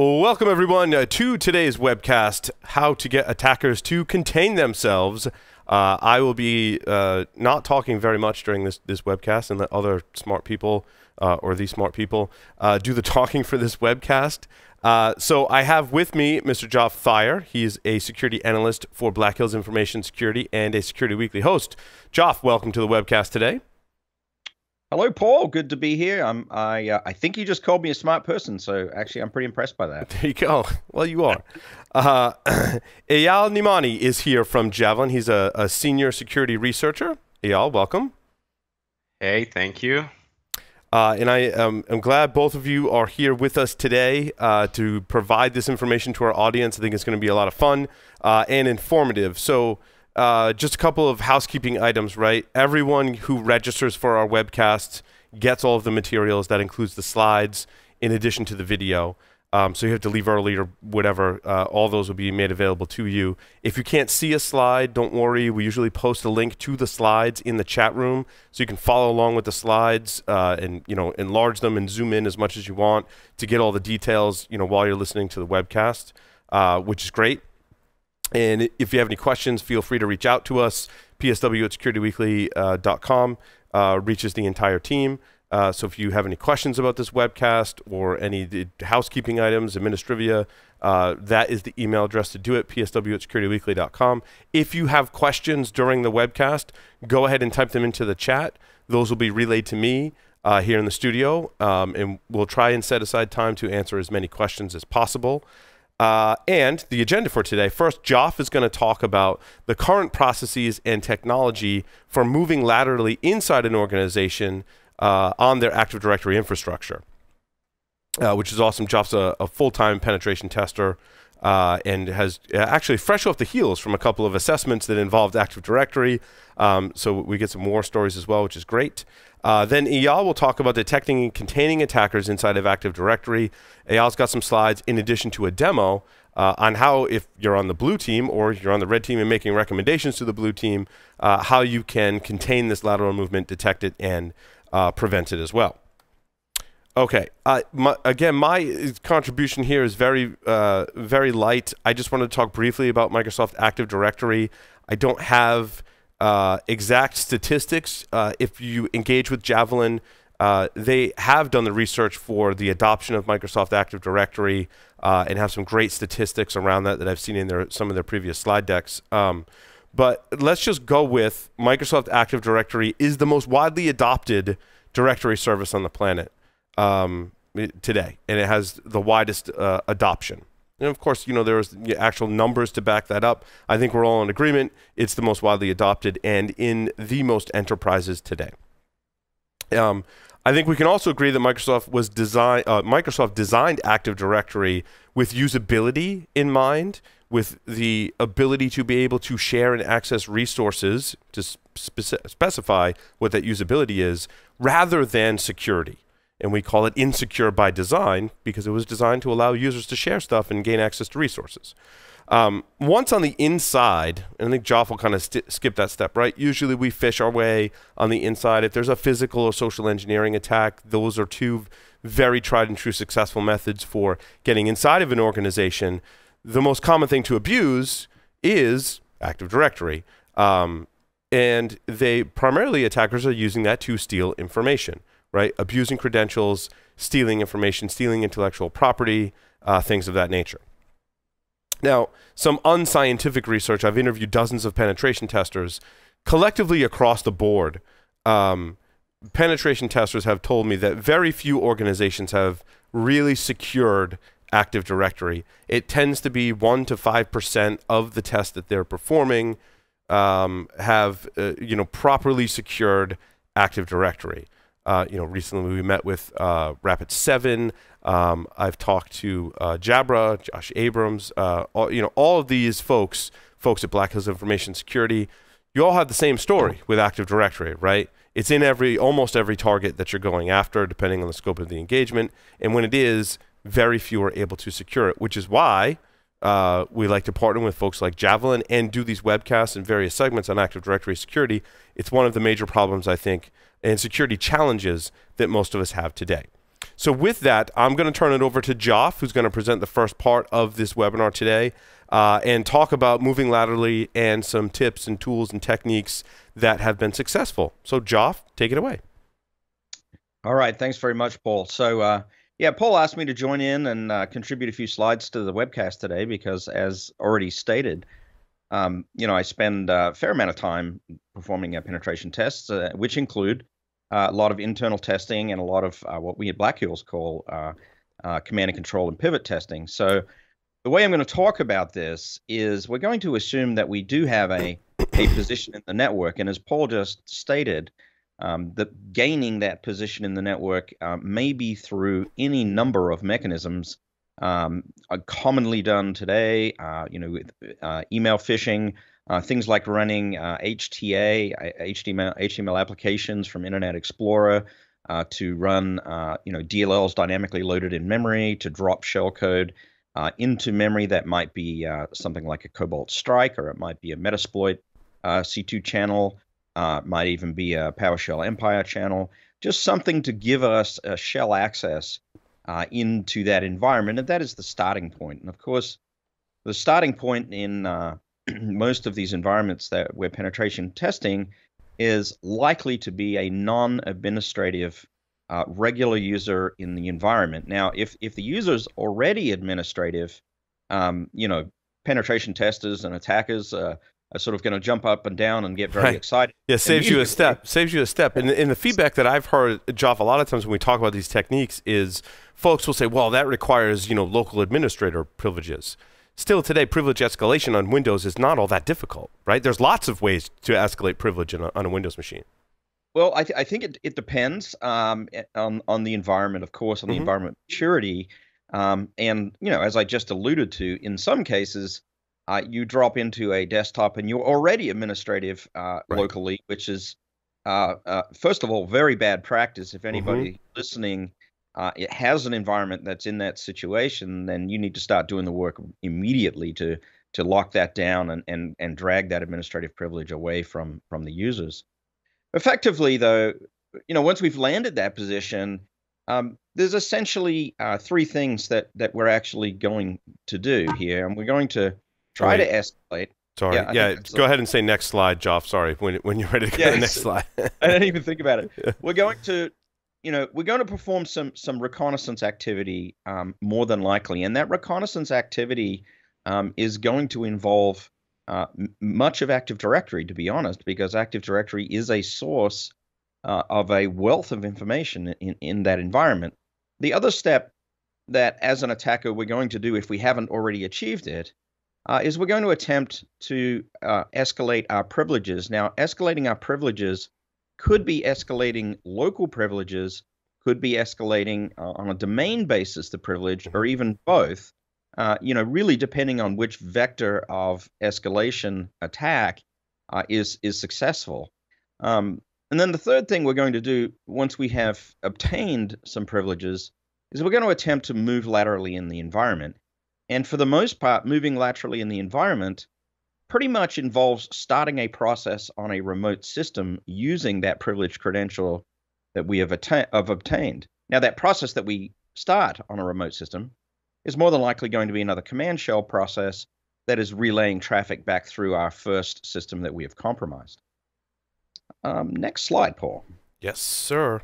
Welcome everyone uh, to today's webcast, How to Get Attackers to Contain Themselves. Uh, I will be uh, not talking very much during this, this webcast and let other smart people uh, or these smart people uh, do the talking for this webcast. Uh, so I have with me Mr. Joff Thayer. He's a security analyst for Black Hills Information Security and a Security Weekly host. Joff, welcome to the webcast today. Hello, Paul. Good to be here. I'm, I uh, I think you just called me a smart person, so actually I'm pretty impressed by that. There you go. Well, you are. Uh, Eyal Nimani is here from Javelin. He's a, a senior security researcher. Eyal, welcome. Hey, thank you. Uh, and I um, am glad both of you are here with us today uh, to provide this information to our audience. I think it's going to be a lot of fun uh, and informative. So, uh, just a couple of housekeeping items, right? Everyone who registers for our webcast gets all of the materials. That includes the slides in addition to the video. Um, so you have to leave early or whatever. Uh, all those will be made available to you. If you can't see a slide, don't worry. We usually post a link to the slides in the chat room, so you can follow along with the slides uh, and you know enlarge them and zoom in as much as you want to get all the details. You know while you're listening to the webcast, uh, which is great. And if you have any questions, feel free to reach out to us. PSW at securityweekly.com uh, reaches the entire team. Uh, so if you have any questions about this webcast or any housekeeping items, administrivia, uh, that is the email address to do it, psw at securityweekly.com. If you have questions during the webcast, go ahead and type them into the chat. Those will be relayed to me uh, here in the studio, um, and we'll try and set aside time to answer as many questions as possible. Uh, and the agenda for today first, Joff is going to talk about the current processes and technology for moving laterally inside an organization uh, on their Active Directory infrastructure, uh, which is awesome. Joff's a, a full time penetration tester. Uh, and has uh, actually fresh off the heels from a couple of assessments that involved Active Directory. Um, so we get some war stories as well, which is great. Uh, then Eyal will talk about detecting and containing attackers inside of Active Directory. Eyal's got some slides in addition to a demo uh, on how, if you're on the blue team or you're on the red team and making recommendations to the blue team, uh, how you can contain this lateral movement, detect it, and uh, prevent it as well. Okay. Uh, my, again, my contribution here is very, uh, very light. I just wanted to talk briefly about Microsoft Active Directory. I don't have uh, exact statistics. Uh, if you engage with Javelin, uh, they have done the research for the adoption of Microsoft Active Directory uh, and have some great statistics around that that I've seen in their some of their previous slide decks. Um, but let's just go with Microsoft Active Directory is the most widely adopted directory service on the planet um, today, and it has the widest uh, adoption. And of course, you know, there's actual numbers to back that up. I think we're all in agreement. It's the most widely adopted and in the most enterprises today. Um, I think we can also agree that Microsoft was design uh, Microsoft designed Active Directory with usability in mind, with the ability to be able to share and access resources to speci specify what that usability is, rather than security and we call it insecure by design because it was designed to allow users to share stuff and gain access to resources. Um, once on the inside, and I think Joff will kind of skip that step, right? Usually we fish our way on the inside. If there's a physical or social engineering attack, those are two very tried and true successful methods for getting inside of an organization. The most common thing to abuse is Active Directory. Um, and they primarily attackers are using that to steal information right? Abusing credentials, stealing information, stealing intellectual property, uh, things of that nature. Now, some unscientific research, I've interviewed dozens of penetration testers. Collectively across the board, um, penetration testers have told me that very few organizations have really secured Active Directory. It tends to be 1% to 5% of the tests that they're performing um, have, uh, you know, properly secured Active Directory. Uh, you know, recently we met with uh, Rapid Seven. Um, I've talked to uh, Jabra, Josh Abrams. Uh, all, you know, all of these folks, folks at Black Hills Information Security, you all have the same story with Active Directory, right? It's in every, almost every target that you're going after, depending on the scope of the engagement. And when it is, very few are able to secure it, which is why uh, we like to partner with folks like Javelin and do these webcasts and various segments on Active Directory security. It's one of the major problems I think and security challenges that most of us have today. So with that, I'm going to turn it over to Joff, who's going to present the first part of this webinar today uh, and talk about moving laterally and some tips and tools and techniques that have been successful. So Joff, take it away. All right. Thanks very much, Paul. So, uh, yeah, Paul asked me to join in and uh, contribute a few slides to the webcast today because, as already stated, um, you know, I spend a fair amount of time performing penetration tests, uh, which include uh, a lot of internal testing and a lot of uh, what we at Black Hills call uh, uh, command and control and pivot testing. So, the way I'm going to talk about this is we're going to assume that we do have a, a position in the network. And as Paul just stated, um, that gaining that position in the network uh, may be through any number of mechanisms um, commonly done today, uh, you know, with uh, email phishing, uh, things like running HTA, HTML, HTML applications from Internet Explorer, uh, to run, uh, you know, DLLs dynamically loaded in memory, to drop shellcode uh, into memory that might be something like a Cobalt Strike, or it might be a Metasploit C2 channel, might even be a PowerShell Empire channel, just something to give us a shell access uh, into that environment, and that is the starting point. And of course, the starting point in uh, most of these environments that we're penetration testing is likely to be a non-administrative uh, regular user in the environment. Now, if if the user is already administrative, um, you know, penetration testers and attackers uh, are sort of going to jump up and down and get very right. excited. Yeah, saves you a step. Saves you a step. And, and the feedback that I've heard, Joff, a lot of times when we talk about these techniques is folks will say, well, that requires, you know, local administrator privileges. Still today, privilege escalation on Windows is not all that difficult, right? There's lots of ways to escalate privilege a, on a Windows machine. Well, I, th- I think it, it depends um, eh, on, on the environment, of course, on the mm-hmm. environment maturity. Um, and, you know, as I just alluded to, in some cases, uh, you drop into a desktop and you're already administrative uh, right. locally, which is, uh, uh first of all, very bad practice. If anybody mm-hmm. listening uh, it has an environment that's in that situation, then you need to start doing the work immediately to to lock that down and and and drag that administrative privilege away from from the users. Effectively, though, you know, once we've landed that position, um, there's essentially uh, three things that that we're actually going to do here, and we're going to try to escalate. Sorry. Yeah, yeah go ahead and say next slide, Joff. Sorry, when when you're ready to go to the next slide. I didn't even think about it. Yeah. We're going to, you know, we're going to perform some some reconnaissance activity um, more than likely, and that reconnaissance activity um, is going to involve uh, m- much of Active Directory, to be honest, because Active Directory is a source uh, of a wealth of information in in that environment. The other step that, as an attacker, we're going to do if we haven't already achieved it uh, is we're going to attempt to uh, escalate our privileges. Now, escalating our privileges could be escalating local privileges, could be escalating uh, on a domain basis the privilege, or even both. Uh, you know, really depending on which vector of escalation attack uh, is is successful. Um, and then the third thing we're going to do once we have obtained some privileges is we're going to attempt to move laterally in the environment. And for the most part, moving laterally in the environment pretty much involves starting a process on a remote system using that privileged credential that we have, atta- have obtained. Now, that process that we start on a remote system is more than likely going to be another command shell process that is relaying traffic back through our first system that we have compromised. Um, next slide, Paul. Yes, sir.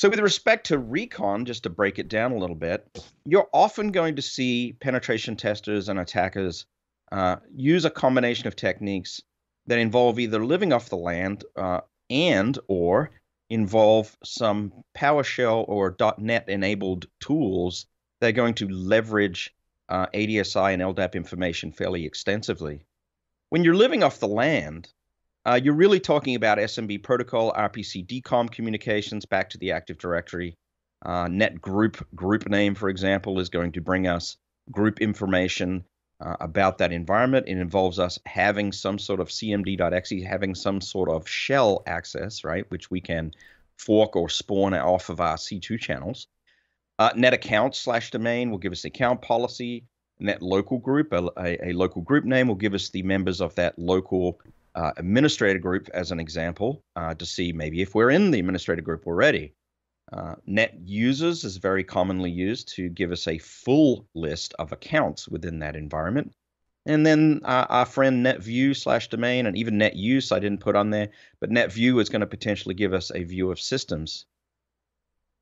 So, with respect to recon, just to break it down a little bit, you're often going to see penetration testers and attackers uh, use a combination of techniques that involve either living off the land uh, and or involve some PowerShell or .NET enabled tools that are going to leverage uh, ADSI and LDAP information fairly extensively. When you're living off the land, uh, you're really talking about SMB protocol, RPC DCOM communications back to the Active Directory. Uh, net group group name, for example, is going to bring us group information uh, about that environment. It involves us having some sort of cmd.exe, having some sort of shell access, right, which we can fork or spawn off of our C2 channels. Uh, net account slash domain will give us the account policy. Net local group, a, a, a local group name will give us the members of that local uh, administrator group as an example uh, to see maybe if we're in the administrator group already. Uh, net users is very commonly used to give us a full list of accounts within that environment. And then uh, our friend netview slash domain and even net use I didn't put on there, but netview is going to potentially give us a view of systems.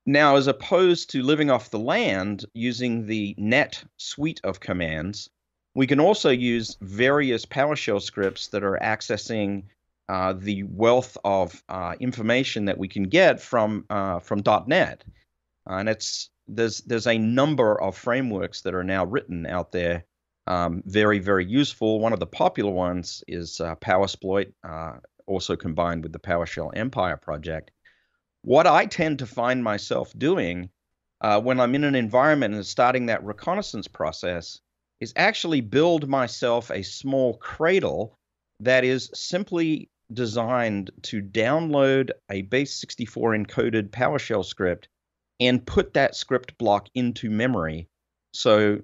Now, as opposed to living off the land using the net suite of commands, we can also use various PowerShell scripts that are accessing uh, the wealth of uh, information that we can get from uh, from .NET, uh, and it's there's there's a number of frameworks that are now written out there, um, very very useful. One of the popular ones is uh, PowerSploit, uh, also combined with the PowerShell Empire project. What I tend to find myself doing when I'm in an environment and starting that reconnaissance process is actually build myself a small cradle that is simply designed to download a base 64 encoded PowerShell script and put that script block into memory so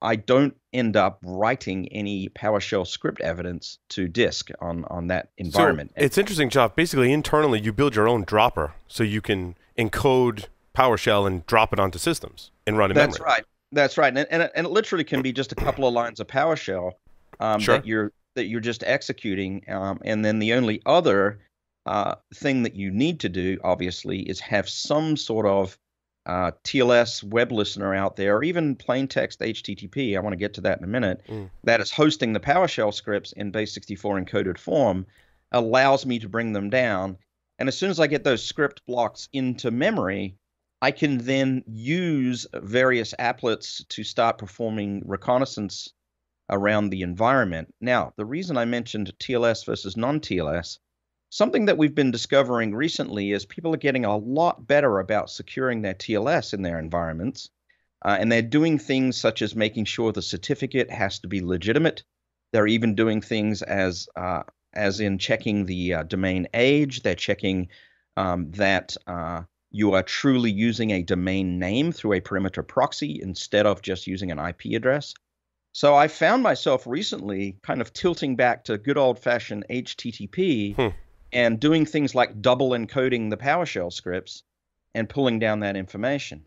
I don't end up writing any PowerShell script evidence to disk on, on that environment. So it's interesting, Geoff. Basically, internally, you build your own dropper so you can encode PowerShell and drop it onto systems and run in That's memory. right. That's right. And, and, and it literally can be just a couple of lines of PowerShell um, Sure. that you're that you're just executing. Um, and then the only other uh, thing that you need to do, obviously, is have some sort of uh, TLS web listener out there, or even plain text HTTP. I want to get to that in a minute. Mm. That is hosting the PowerShell scripts in base64 encoded form, allows me to bring them down. And as soon as I get those script blocks into memory, I can then use various applets to start performing reconnaissance around the environment. Now, the reason I mentioned TLS versus non TLS, something that we've been discovering recently is people are getting a lot better about securing their TLS in their environments. Uh, and they're doing things such as making sure the certificate has to be legitimate. They're even doing things as uh, as in checking the uh, domain age. They're checking um, that uh, you are truly using a domain name through a perimeter proxy instead of just using an IP address. So I found myself recently kind of tilting back to good old fashioned HTTP Hmm. and doing things like double encoding the PowerShell scripts and pulling down that information.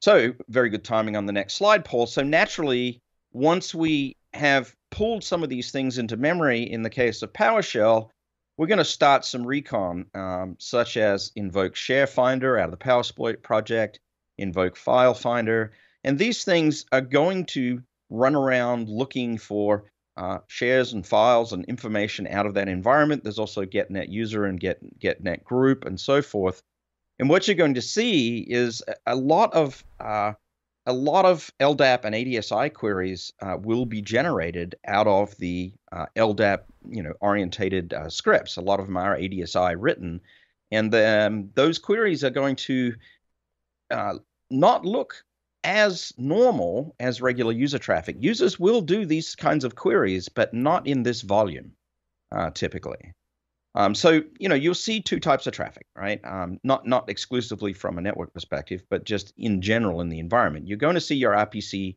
So, very good timing on the next slide, Paul. So, naturally, once we have pulled some of these things into memory in the case of PowerShell, we're going to start some recon, um, such as invoke share finder out of the PowerSploit project, invoke file finder, and these things are going to run around looking for uh, shares and files and information out of that environment. There's also getnet user and get getnet group and so forth. And what you're going to see is a- lot of uh, a lot of LDAP and ADSI queries uh, will be generated out of the uh, LDAP, you know, orientated uh, scripts. A lot of them are ADSI written, and um, those queries are going to uh, not look as normal as regular user traffic. Users will do these kinds of queries, but not in this volume, uh, typically. Um, so you know you'll see two types of traffic, right? Um, not not exclusively from a network perspective, but just in general in the environment. You're going to see your RPC,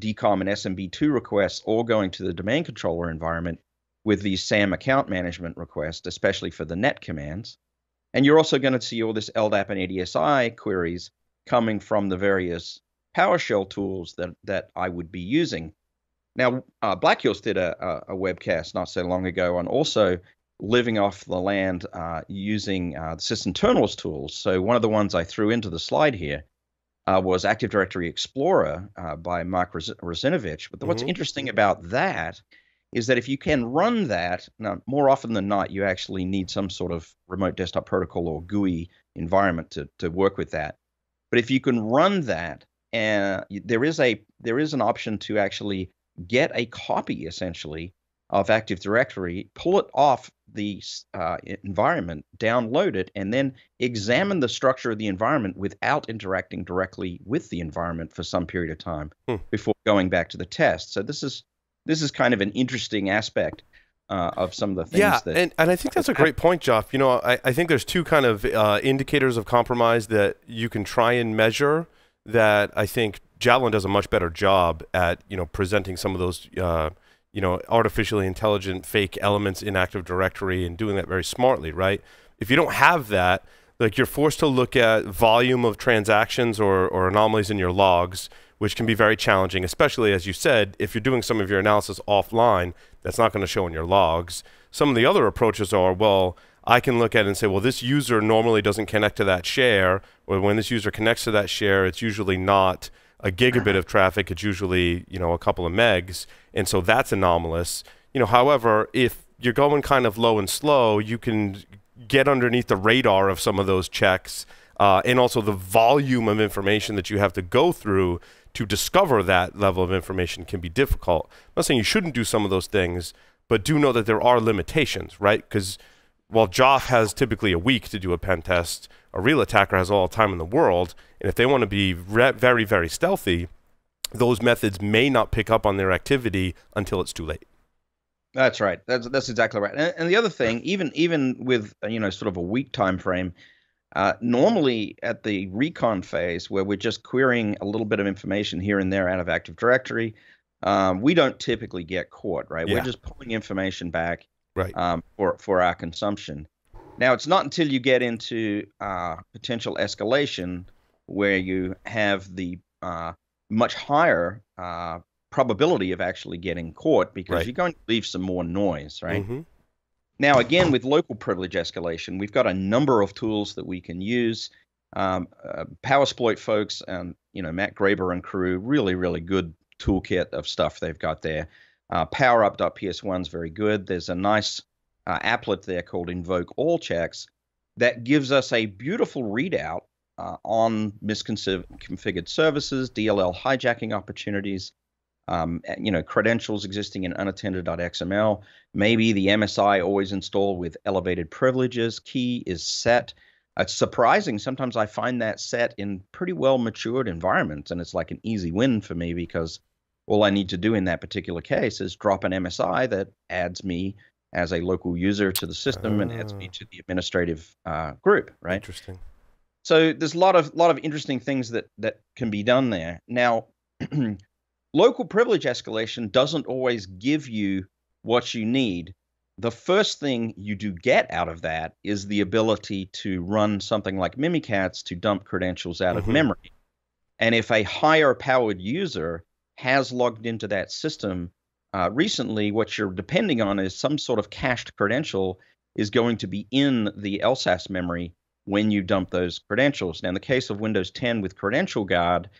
DCOM, and SMB2 requests all going to the domain controller environment with these SAM account management requests, especially for the net commands. And you're also going to see all this LDAP and ADSI queries coming from the various PowerShell tools that that I would be using. Now, uh, Black Hills did a, a, a webcast not so long ago on also living off the land uh, using uh, the sysinternals tools. So one of the ones I threw into the slide here uh, was Active Directory Explorer uh, by Mark Rosinovich. But what's Mhm. interesting about that is that if you can run that, now more often than not, you actually need some sort of remote desktop protocol or GUI environment to, to work with that. But if you can run that, and there is a there is an option to actually get a copy essentially of Active Directory, pull it off the uh, environment, download it, and then examine the structure of the environment without interacting directly with the environment for some period of time Hmm. before going back to the test. So this is this is kind of an interesting aspect uh, of some of the things yeah, that and, and I think that's a great point, Geoff. You know, I, I think there's two kind of uh, indicators of compromise that you can try and measure that I think Javelin does a much better job at, you know, presenting some of those, uh, you know, artificially intelligent fake elements in Active Directory and doing that very smartly, right? If you don't have that, like you're forced to look at volume of transactions or, or anomalies in your logs, which can be very challenging, especially as you said, if you're doing some of your analysis offline, that's not going to show in your logs. Some of the other approaches are, well, I can look at it and say, well, this user normally doesn't connect to that share, or when this user connects to that share, it's usually not a gigabit uh-huh. of traffic, it's usually, you know, a couple of megs, and so that's anomalous. You know, however, if you're going kind of low and slow, you can get underneath the radar of some of those checks uh, and also the volume of information that you have to go through to discover that level of information can be difficult. I'm not saying you shouldn't do some of those things, but do know that there are limitations, right? Because while JOF has typically a week to do a pen test, a real attacker has all the time in the world. And if they want to be very, very stealthy, those methods may not pick up on their activity until it's too late. That's right. That's that's exactly right. And, and the other thing, even even with uh, you know sort of a weak time frame, uh, normally at the recon phase where we're just querying a little bit of information here and there out of Active Directory, um, we don't typically get caught. Right. Yeah. We're just pulling information back Right. um, for for our consumption. Now, it's not until you get into uh, potential escalation where you have the uh, much higher uh, probability of actually getting caught because Right. you're going to leave some more noise, right? Mhm. Now, again, with local privilege escalation, we've got a number of tools that we can use. Um, uh, Powersploit folks and you know Matt Graber and crew, really, really good toolkit of stuff they've got there. Uh, PowerUp.ps1 is very good. There's a nice uh, applet there called Invoke All Checks that gives us a beautiful readout uh, on misconfigured services, DLL hijacking opportunities, um, you know, credentials existing in unattended.xml. Maybe the MSI always installed with elevated privileges. Key is set. It's surprising. Sometimes I find that set in pretty well matured environments, and it's like an easy win for me because all I need to do in that particular case is drop an MSI that adds me as a local user to the system and adds me Ah. to the administrative uh, group, right? Interesting. So there's a lot of lot of interesting things that that can be done there. Now, local privilege escalation doesn't always give you what you need. The first thing you do get out of that is the ability to run something like Mimikatz to dump credentials out of Mhm. memory. And if a higher powered user has logged into that system uh, recently, what you're depending on is some sort of cached credential is going to be in the LSAS memory when you dump those credentials. Now, in the case of Windows 10 with Credential Guard,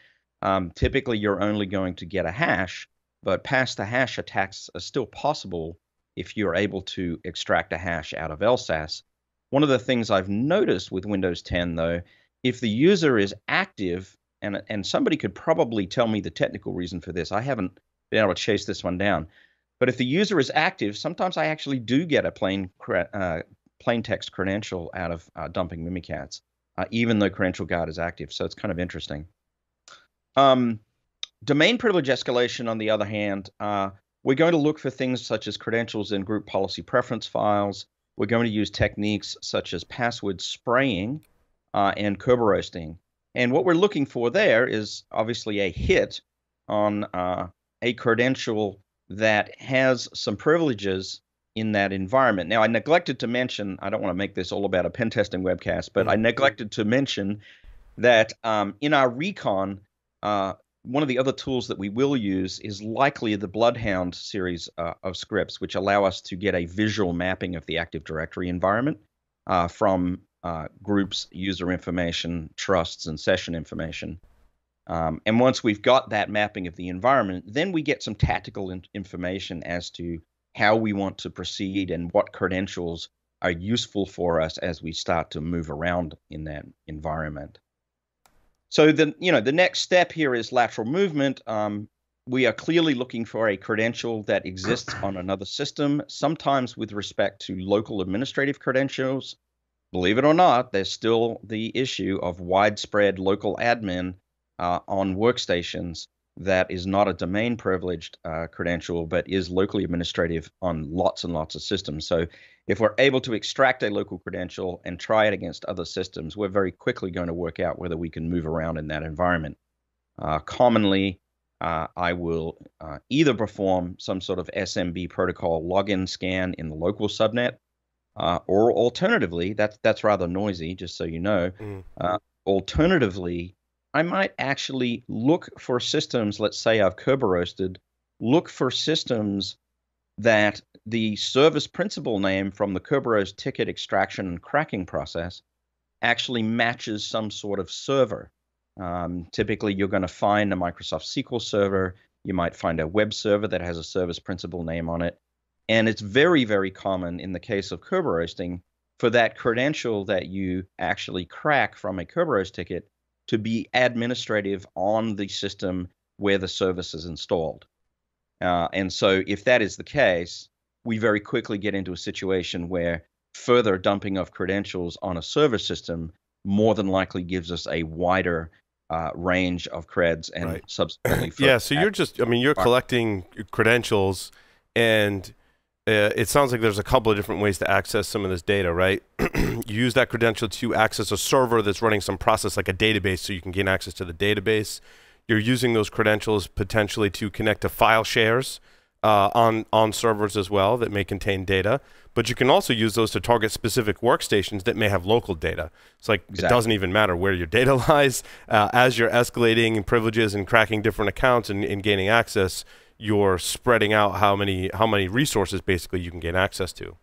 um, typically you're only going to get a hash, but past the hash attacks are still possible if you're able to extract a hash out of LSAS. One of the things I've noticed with Windows 10, though, if the user is active, and and somebody could probably tell me the technical reason for this. I haven't been able to chase this one down. But if the user is active, sometimes I actually do get a plain uh, plain text credential out of uh, dumping Mimikatz, uh, even though Credential Guard is active. So it's kind of interesting. Um, domain privilege escalation, on the other hand, uh, we're going to look for things such as credentials in group policy preference files. We're going to use techniques such as password spraying uh, and Kerberoasting. And what we're looking for there is obviously a hit on uh, a credential that has some privileges in that environment. Now, I neglected to mention, I don't want to make this all about a pen testing webcast, but I neglected to mention that um, in our recon, uh, one of the other tools that we will use is likely the Bloodhound series uh, of scripts, which allow us to get a visual mapping of the Active Directory environment uh, from uh, groups, user information, trusts, and session information. Um, and once we've got that mapping of the environment, then we get some tactical in- information as to how we want to proceed and what credentials are useful for us as we start to move around in that environment. So the you know the next step here is lateral movement. Um, we are clearly looking for a credential that exists on another system, sometimes with respect to local administrative credentials. Believe it or not, there's still the issue of widespread local admin uh, on workstations that is not a domain privileged uh, credential, but is locally administrative on lots and lots of systems. So if we're able to extract a local credential and try it against other systems, we're very quickly going to work out whether we can move around in that environment. Uh, commonly, uh, I will uh, either perform some sort of SMB protocol login scan in the local subnet, Uh, or alternatively, that's that's rather noisy, just so you know. Mm. Uh, alternatively, I might actually look for systems. Let's say I've Kerberoasted, look for systems that the service principal name from the Kerberos ticket extraction and cracking process actually matches some sort of server. Um, typically, you're going to find a Microsoft SQL server. You might find a web server that has a service principal name on it. And it's very, very common in the case of Kerberoasting for that credential that you actually crack from a Kerberos ticket to be administrative on the system where the service is installed. Uh, and so, if that is the case, we very quickly get into a situation where further dumping of credentials on a server system more than likely gives us a wider uh, range of creds and Right. subsequently. Yeah, so you're just, I mean, you're collecting credentials, and uh, it sounds like there's a couple of different ways to access some of this data, right? you use that credential to access a server that's running some process like a database so you can gain access to the database. You're using those credentials potentially to connect to file shares uh, on, on servers as well that may contain data. But you can also use those to target specific workstations that may have local data. It's like it doesn't even matter where your data lies. Uh, as you're escalating privileges and cracking different accounts and, and gaining access, you're spreading out how many how many resources basically you can gain access to.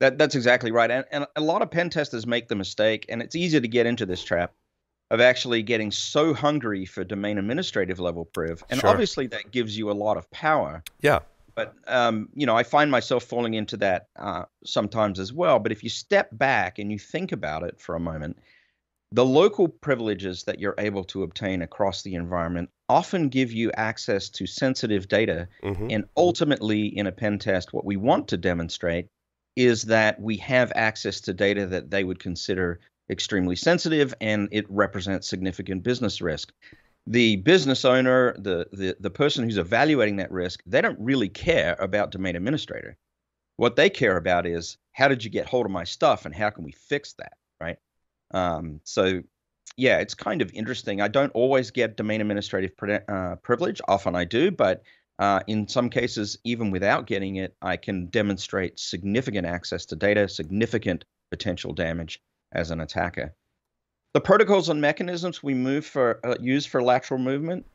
That that's exactly right. And, and a lot of pen testers make the mistake, and it's easy to get into this trap of actually getting so hungry for domain administrative level priv. And Sure. obviously that gives you a lot of power. Yeah. But um, you know, I find myself falling into that uh, sometimes as well. But if you step back and you think about it for a moment, the local privileges that you're able to obtain across the environment often give you access to sensitive data hmm and ultimately, in a pen test, what we want to demonstrate is that we have access to data that they would consider extremely sensitive and it represents significant business risk. The business owner, the, the, the person who's evaluating that risk, they don't really care about domain administrator. What they care about is how did you get hold of my stuff and how can we fix that, right? Um, so, yeah, it's kind of interesting. I don't always get domain administrative uh, privilege. Often I do, but uh, in some cases, even without getting it, I can demonstrate significant access to data, significant potential damage as an attacker. The protocols and mechanisms we move for uh, use for lateral movement.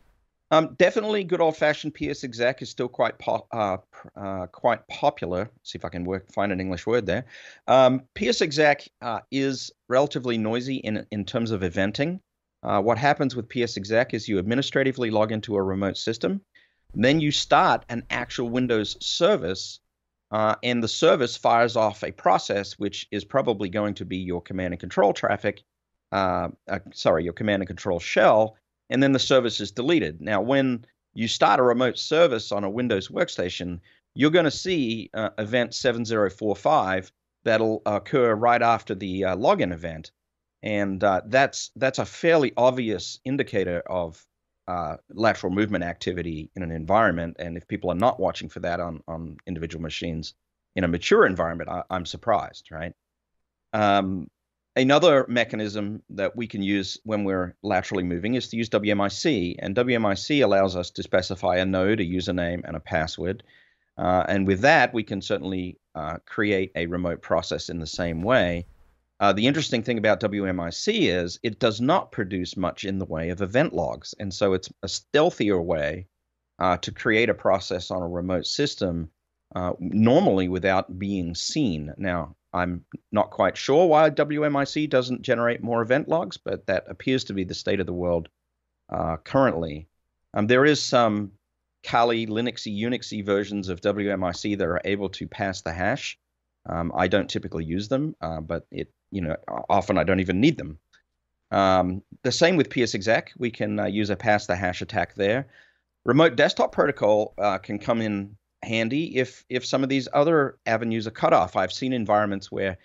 Um, definitely, good old-fashioned PS exec is still quite po- uh, uh, quite popular. See if I can work find an English word there. Um, PS exec uh, is relatively noisy in in terms of eventing. Uh, what happens with PS exec is you administratively log into a remote system, then you start an actual Windows service, uh, and the service fires off a process which is probably going to be your command and control traffic. Uh, sorry, your command and control shell, and then the service is deleted. Now, when you start a remote service on a Windows workstation, you're going to see uh, event 7045 that'll occur right after the uh, login event, and uh, that's that's a fairly obvious indicator of uh, lateral movement activity in an environment. And if people are not watching for that on on individual machines in a mature environment, I, I'm surprised, right? Um, another mechanism that we can use when we're laterally moving is to use WMIC, and WMIC allows us to specify a node, a username, and a password. Uh, and with that, we can certainly uh, create a remote process in the same way. Uh, the interesting thing about WMIC is it does not produce much in the way of event logs. And so it's a stealthier way uh, to create a process on a remote system uh, normally without being seen. Now, I'm not quite sure why WMIC doesn't generate more event logs, but that appears to be the state of the world uh, currently. Um, there is some Kali, Linuxy, Unixy versions of WMIC that are able to pass the hash. Um, I don't typically use them, uh, but it you know often I don't even need them. Um, the same with PSExec. We can uh, use a pass the hash attack there. Remote desktop protocol uh, can come in handy if if some of these other avenues are cut off. I've seen environments where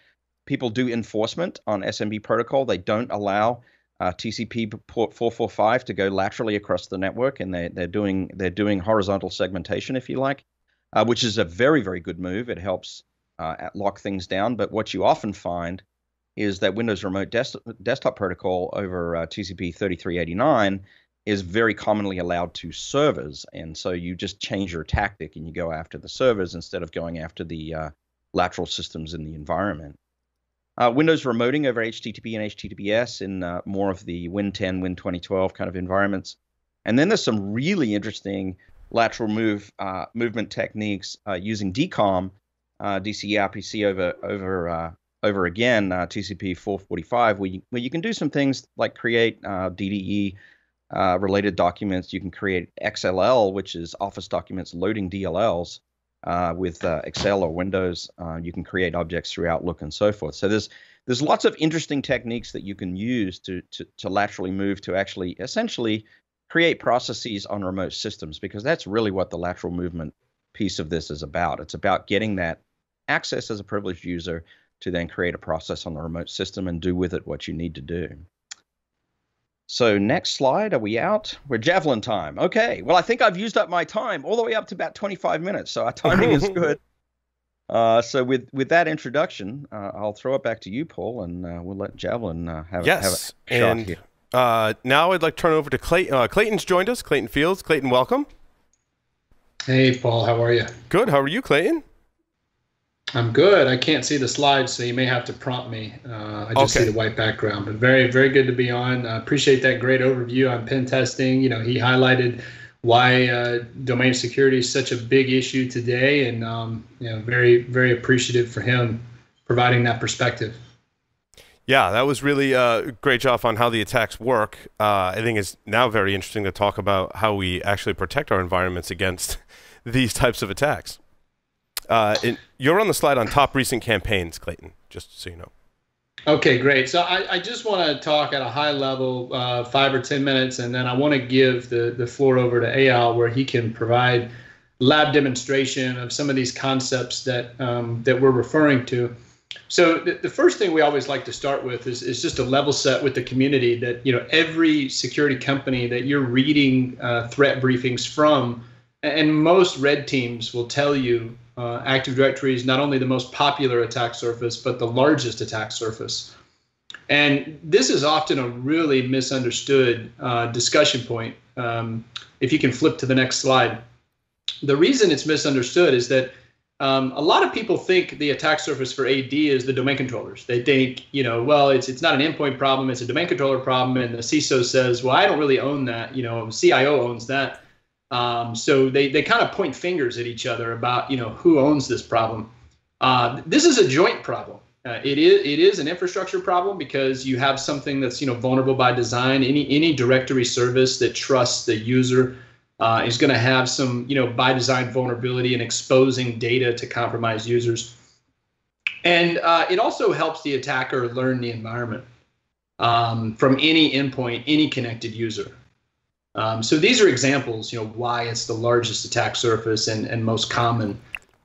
people do enforcement on SMB protocol. They don't allow uh, TCP port 445 to go laterally across the network, and they they're doing they're doing horizontal segmentation, if you like, uh, which is a very very good move. It helps uh, lock things down. But what you often find is that Windows Remote Des- Desktop Protocol over uh, TCP 3389 is very commonly allowed to servers, and so you just change your tactic and you go after the servers instead of going after the uh, lateral systems in the environment. Uh, Windows remoting over HTTP and HTTPS in uh, more of the Win 10, Win 2012 kind of environments. And then there's some really interesting lateral move uh, movement techniques uh, using DCOM, uh, DCE over over over again TCP 445, where you, where you can do some things like create uh, related documents. You can create XLL, which is Office documents loading DLLs uh, with uh, Excel or Windows. Uh, you can create objects through Outlook and so forth. So there's there's lots of interesting techniques that you can use to, to, to laterally move to actually essentially create processes on remote systems because that's really what the lateral movement piece of this is about. It's about getting that access as a privileged user to then create a process on the remote system and do with it what you need to do. So next slide, are we out? We're javelin time. Okay. Well, I think I've used up my time all the way up to about 25 minutes, so our timing is good. Uh, so with with that introduction, uh, I'll throw it back to you, Paul, and uh, we'll let Javelin uh, have, yes. have a shot and here. Uh, now I'd like to turn over to Clayton. Uh, Clayton's joined us. Clayton Fields. Clayton, welcome. Hey, Paul. How are you? Good. How are you, Clayton? I'm good. I can't see the slides, so you may have to prompt me. Uh, I just Okay. see the white background, but very, very good to be on. Uh, appreciate that great overview on pen testing. You know, he highlighted why uh, domain security is such a big issue today, and um, you know, very, very appreciative for him providing that perspective. Yeah, that was really a great job on how the attacks work. Uh, I think it's now very interesting to talk about how we actually protect our environments against these types of attacks. Uh, and you're on the slide on top recent campaigns, Clayton, just so you know. Okay, great. So I, I just want to talk at a high level, uh, five or 10 minutes, and then I want to give the, the floor over to Eyal where he can provide lab demonstration of some of these concepts that, um, that we're referring to. So the, the first thing we always like to start with is, is just a level set with the community that, you know, every security company that you're reading uh, threat briefings from, and most red teams will tell you uh, Active Directory is not only the most popular attack surface, but the largest attack surface. And this is often a really misunderstood uh, discussion point. Um, if you can flip to the next slide. The reason it's misunderstood is that um, a lot of people think the attack surface for AD is the domain controllers. They think, you know, well, it's it's not an endpoint problem, it's a domain controller problem, and the CISO says, well, I don't really own that. You know, CIO owns that. Um, so they, they kind of point fingers at each other about you know who owns this problem. Uh, this is a joint problem. Uh, it is it is an infrastructure problem because you have something that's you know vulnerable by design. Any any directory service that trusts the user uh, is going to have some you know by design vulnerability and exposing data to compromised users. And uh, it also helps the attacker learn the environment um, from any endpoint, any connected user. Um, so these are examples, you know, why it's the largest attack surface and, and most common.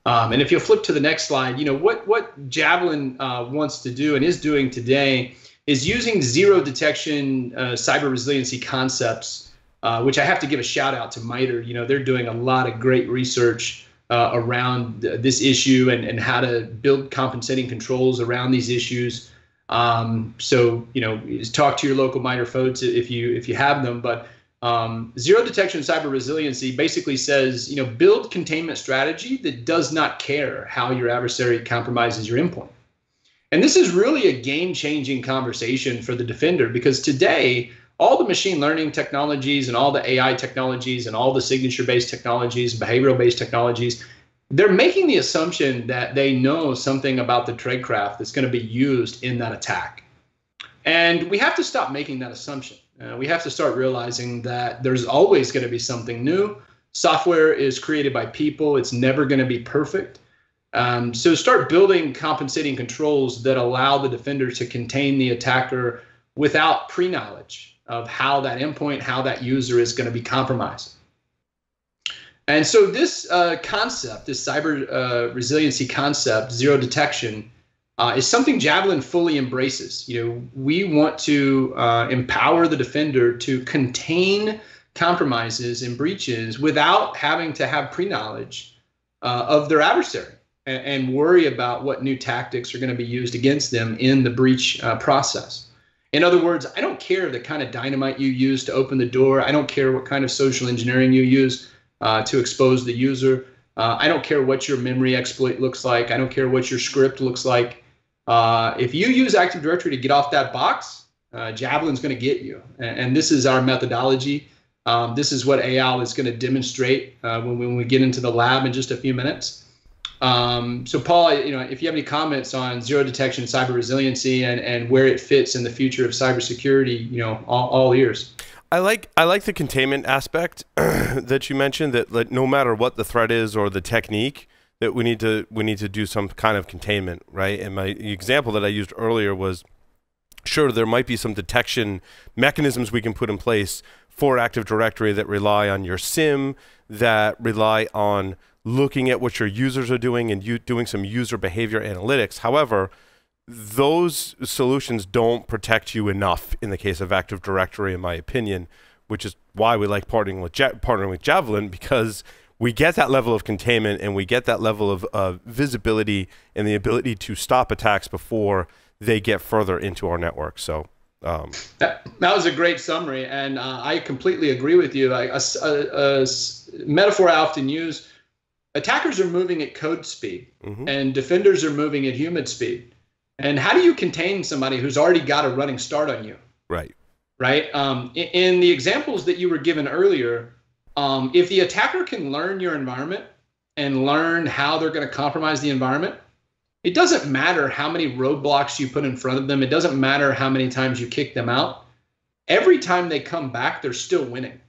Um, and if you'll flip to the next slide, you know, what, what Javelin uh, wants to do and is doing today is using zero detection uh, cyber resiliency concepts, uh, which I have to give a shout out to MITRE. You know, they're doing a lot of great research uh, around th- this issue and, and how to build compensating controls around these issues. Um, so, you know, talk to your local MITRE folks if you if you have them, but um, zero detection cyber resiliency basically says, you know, build containment strategy that does not care how your adversary compromises your endpoint. And this is really a game-changing conversation for the defender because today, all the machine learning technologies and all the AI technologies and all the signature-based technologies, behavioral-based technologies, they're making the assumption that they know something about the tradecraft that's going to be used in that attack. And we have to stop making that assumption. Uh, we have to start realizing that there's always going to be something new. Software is created by people, it's never going to be perfect. Um, so start building compensating controls that allow the defender to contain the attacker without pre knowledge of how that endpoint, how that user is going to be compromised. And so this uh, concept, this cyber uh, resiliency concept, zero detection, uh, is something Javelin fully embraces. You know, we want to uh, empower the defender to contain compromises and breaches without having to have pre-knowledge uh, of their adversary and, and, worry about what new tactics are going to be used against them in the breach uh, process. In other words, I don't care the kind of dynamite you use to open the door. I don't care what kind of social engineering you use uh, to expose the user. Uh, I don't care what your memory exploit looks like. I don't care what your script looks like. Uh, if you use Active Directory to get off that box, uh, Javelin's going to get you. And, and, this is our methodology. Um, this is what AL is going to demonstrate uh, when, when we get into the lab in just a few minutes. Um, so, Paul, you know, if you have any comments on zero detection, cyber resiliency, and, and where it fits in the future of cybersecurity, you know, all, all ears. I like I like the containment aspect that you mentioned. That like, no matter what the threat is or the technique, that we need to we need to do some kind of containment, right? And my example that I used earlier was, sure, there might be some detection mechanisms we can put in place for Active Directory that rely on your SIEM, that rely on looking at what your users are doing and you doing some user behavior analytics. However, those solutions don't protect you enough in the case of Active Directory, in my opinion, which is why we like partnering with ja- partnering with Javelin because we get that level of containment and we get that level of uh, visibility and the ability to stop attacks before they get further into our network. So. Um, that, that was a great summary, and uh, I completely agree with you. a, a, a, metaphor I often use: attackers are moving at code speed, mm-hmm. and defenders are moving at human speed. And how do you contain somebody who's already got a running start on you? Right. Right. Um, in, in, the examples that you were given earlier, um, if the attacker can learn your environment and learn how they're going to compromise the environment, it doesn't matter how many roadblocks you put in front of them. It doesn't matter how many times you kick them out. Every time they come back, they're still winning.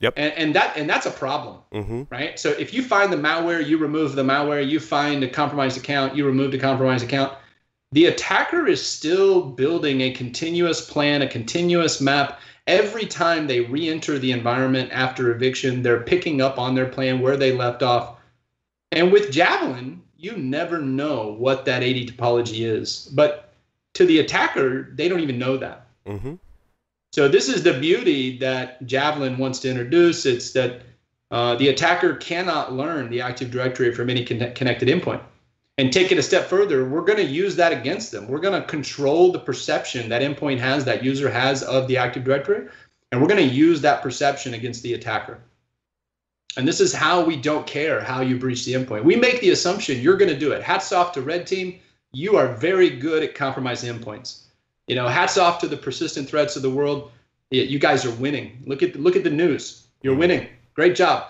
Yep. And, and that and that's a problem, mm-hmm. right? So if you find the malware, you remove the malware. You find a compromised account, you remove the compromised account. The attacker is still building a continuous plan, a continuous map. Every time they re-enter the environment after eviction, they're picking up on their plan where they left off. And with Javelin, you never know what that AD topology is. But to the attacker, they don't even know that. Mm-hmm. So this is the beauty that Javelin wants to introduce. It's that uh, the attacker cannot learn the Active Directory from any con- connected endpoint. And take it a step further, we're going to use that against them. We're going to control the perception that endpoint has, that user has of the Active Directory, and we're going to use that perception against the attacker. And this is how we don't care how you breach the endpoint. We make the assumption you're going to do it. Hats off to Red Team. You are very good at compromising endpoints. You know, hats off to the persistent threats of the world. You guys are winning. Look at look at the news. You're winning. Great job.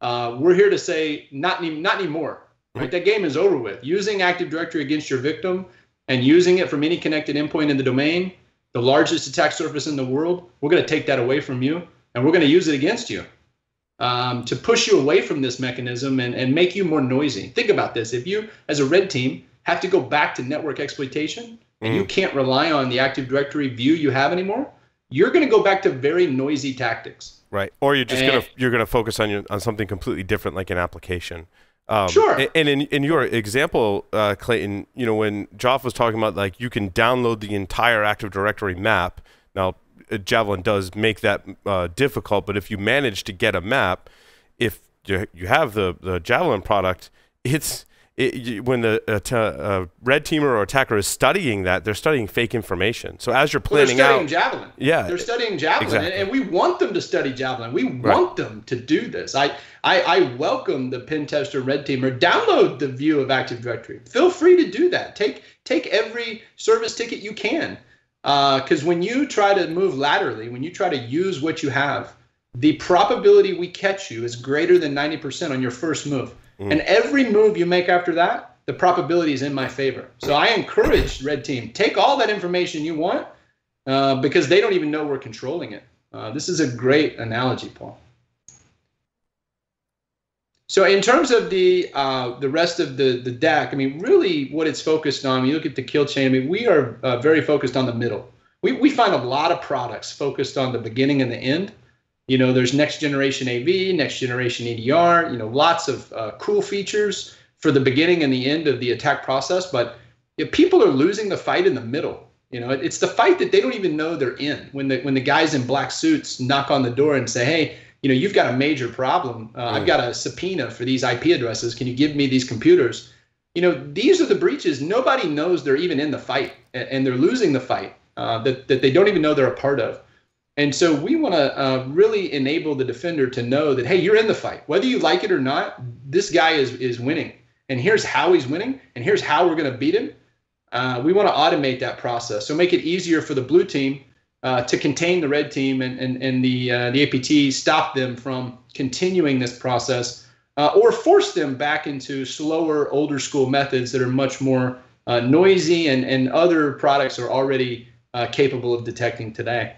Uh, we're here to say not not anymore. Right? That game is over with. Using Active Directory against your victim and using it from any connected endpoint in the domain, the largest attack surface in the world, we're going to take that away from you and we're going to use it against you um, to push you away from this mechanism and, and make you more noisy. Think about this. If you, as a red team, have to go back to network exploitation, and you mm. can't rely on the Active Directory view you have anymore, you're going to go back to very noisy tactics. Right. Or you're just going to you're going to focus on your, on something completely different, like an application. Um, sure. And in, in your example, uh, Clayton, you know, when Joff was talking about like you can download the entire Active Directory map. Now, uh, Javelin does make that uh, difficult, but if you manage to get a map, if you, you have the, the Javelin product, it's it, when the uh, t- uh, red teamer or attacker is studying that, they're studying fake information. So as you're planning well, they're studying out, javelin. Yeah, they're studying javelin, exactly. and, and, we want them to study javelin. We right. want them to do this. I, I, I welcome the pen tester red teamer. Download the view of Active Directory. Feel free to do that. Take take every service ticket you can, because uh, when you try to move laterally, when you try to use what you have, the probability we catch you is greater than ninety percent on your first move. Mm. And every move you make after that, the probability is in my favor. So I encourage Red Team take all that information you want uh, because they don't even know we're controlling it. Uh, this is a great analogy, Paul. So in terms of the uh, the rest of the the deck, I mean, really, what it's focused on. You look at the kill chain. I mean, we are uh, very focused on the middle. We we find a lot of products focused on the beginning and the end. You know, there's next generation AV, next generation EDR, you know, lots of uh, cool features for the beginning and the end of the attack process. But if people are losing the fight in the middle. You know, it's the fight that they don't even know they're in. When the when the guys in black suits knock on the door and say, "Hey, you know, you've got a major problem. Uh, mm. I've got a subpoena for these IP addresses. Can you give me these computers?" You know, these are the breaches. Nobody knows they're even in the fight, and they're losing the fight uh, that that they don't even know they're a part of. And so we want to uh, really enable the defender to know that, hey, you're in the fight. Whether you like it or not, this guy is, is winning. And here's how he's winning, and here's how we're going to beat him. Uh, we want to automate that process. So make it easier for the blue team uh, to contain the red team and, and, and the, uh, the APT, stop them from continuing this process uh, or force them back into slower, older school methods that are much more uh, noisy and, and other products are already capable of detecting today.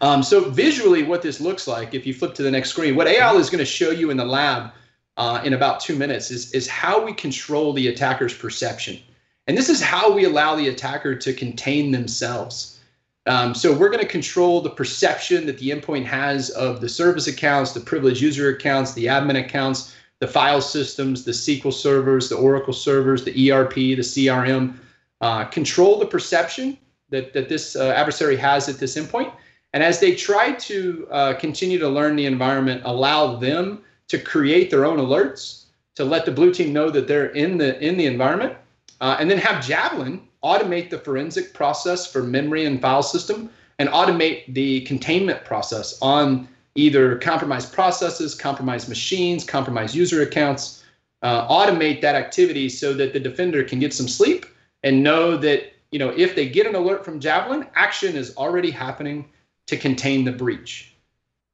Um, so visually, what this looks like, if you flip to the next screen, what Eyal is going to show you in the lab uh, in about two minutes is, is how we control the attacker's perception. And this is how we allow the attacker to contain themselves. Um, so we're going to control the perception that the endpoint has of the service accounts, the privileged user accounts, the admin accounts, the file systems, the SQL servers, the Oracle servers, the ERP, the CRM. Uh, control the perception that, that this uh, adversary has at this endpoint and as they try to uh, continue to learn the environment, allow them to create their own alerts to let the blue team know that they're in the in the environment, uh, and then have Javelin automate the forensic process for memory and file system, and automate the containment process on either compromised processes, compromised machines, compromised user accounts. Uh, automate that activity so that the defender can get some sleep and know that you know if they get an alert from Javelin, action is already happening to contain the breach.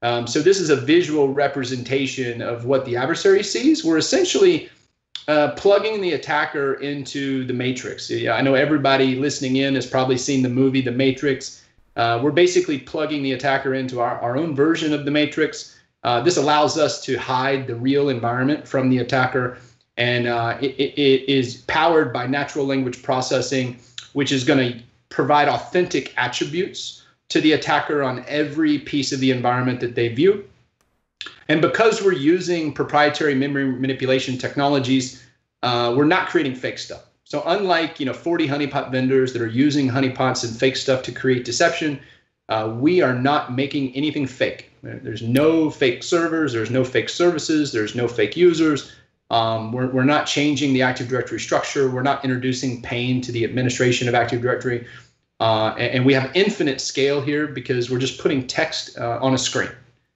Um, so this is a visual representation of what the adversary sees. We're essentially uh, plugging the attacker into the matrix. I know everybody listening in has probably seen the movie The Matrix. Uh, we're basically plugging the attacker into our, our own version of the matrix. Uh, this allows us to hide the real environment from the attacker, and uh, it, it is powered by natural language processing, which is going to provide authentic attributes to the attacker on every piece of the environment that they view. And because we're using proprietary memory manipulation technologies, uh, we're not creating fake stuff. So unlike you know 40 honeypot vendors that are using honeypots and fake stuff to create deception, uh, we are not making anything fake. There's no fake servers, there's no fake services, there's no fake users. Um, we're, we're not changing the Active Directory structure. We're not introducing pain to the administration of Active Directory. Uh, and, and, we have infinite scale here because we're just putting text uh, on a screen.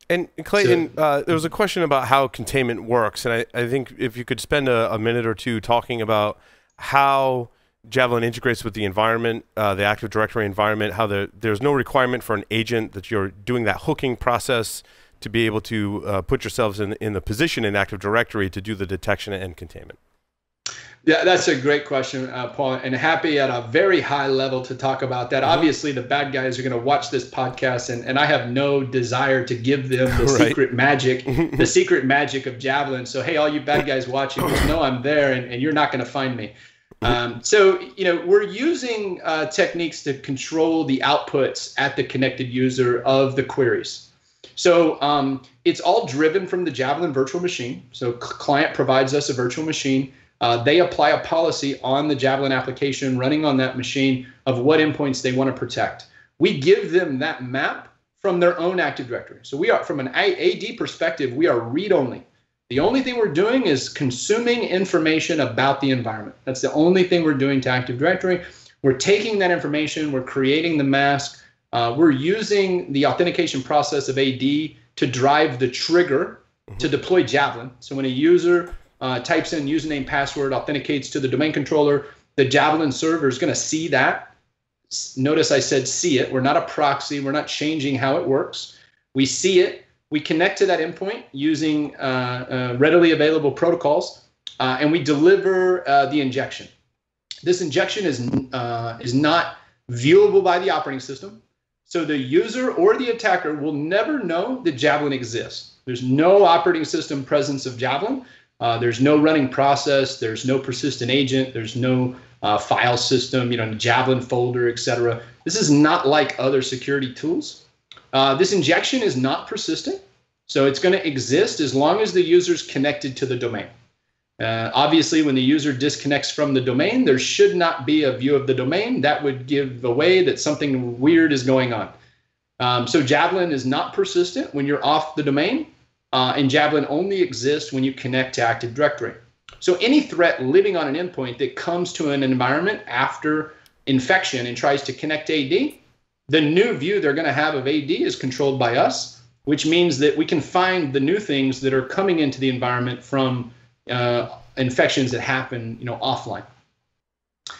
And Clayton, so, uh, there was a question about how containment works, and I, I think if you could spend a, a, minute or two talking about how Javelin integrates with the environment, uh, the Active Directory environment, how the, there's no requirement for an agent that you're doing that hooking process to be able to uh, put yourselves in, in the position in Active Directory to do the detection and containment. Yeah, that's a great question, uh, Paul, and happy at a very high level to talk about that. Mm-hmm. Obviously, the bad guys are going to watch this podcast, and, and I have no desire to give them the right. secret magic, the secret magic of Javelin. So, hey, all you bad guys watching, just know I'm there, and, and you're not going to find me. Um, so, you know, we're using uh, techniques to control the outputs at the connected user of the queries. So um, it's all driven from the Javelin virtual machine. So client provides us a virtual machine uh, they apply a policy on the Javelin application running on that machine of what endpoints they want to protect. We give them that map from their own Active Directory. So we are, from an AD perspective, we are read only. The only thing we're doing is consuming information about the environment. That's the only thing we're doing to Active Directory. We're taking that information, we're creating the mask, uh, we're using the authentication process of AD to drive the trigger mm-hmm. to deploy Javelin. So when a user uh, types in username, password, authenticates to the domain controller, the Javelin server is going to see that. Notice I said see it. We're not a proxy. We're not changing how it works. We see it. We connect to that endpoint using uh, uh, readily available protocols, uh, and we deliver uh, the injection. This injection is uh, is not viewable by the operating system, so the user or the attacker will never know that Javelin exists. There's no operating system presence of Javelin. Uh, there's no running process. There's no persistent agent. There's no uh, file system, you know, Javelin folder, etc. This is not like other security tools. Uh, this injection is not persistent, so it's going to exist as long as the user's connected to the domain. Uh, obviously, when the user disconnects from the domain, there should not be a view of the domain. That would give away that something weird is going on. Um, so Javelin is not persistent when you're off the domain uh, and Javelin only exists when you connect to Active Directory. So any threat living on an endpoint that comes to an environment after infection and tries to connect AD The new view they're going to have of AD is controlled by us, which means that we can find the new things that are coming into the environment from uh, infections that happen, you know, offline.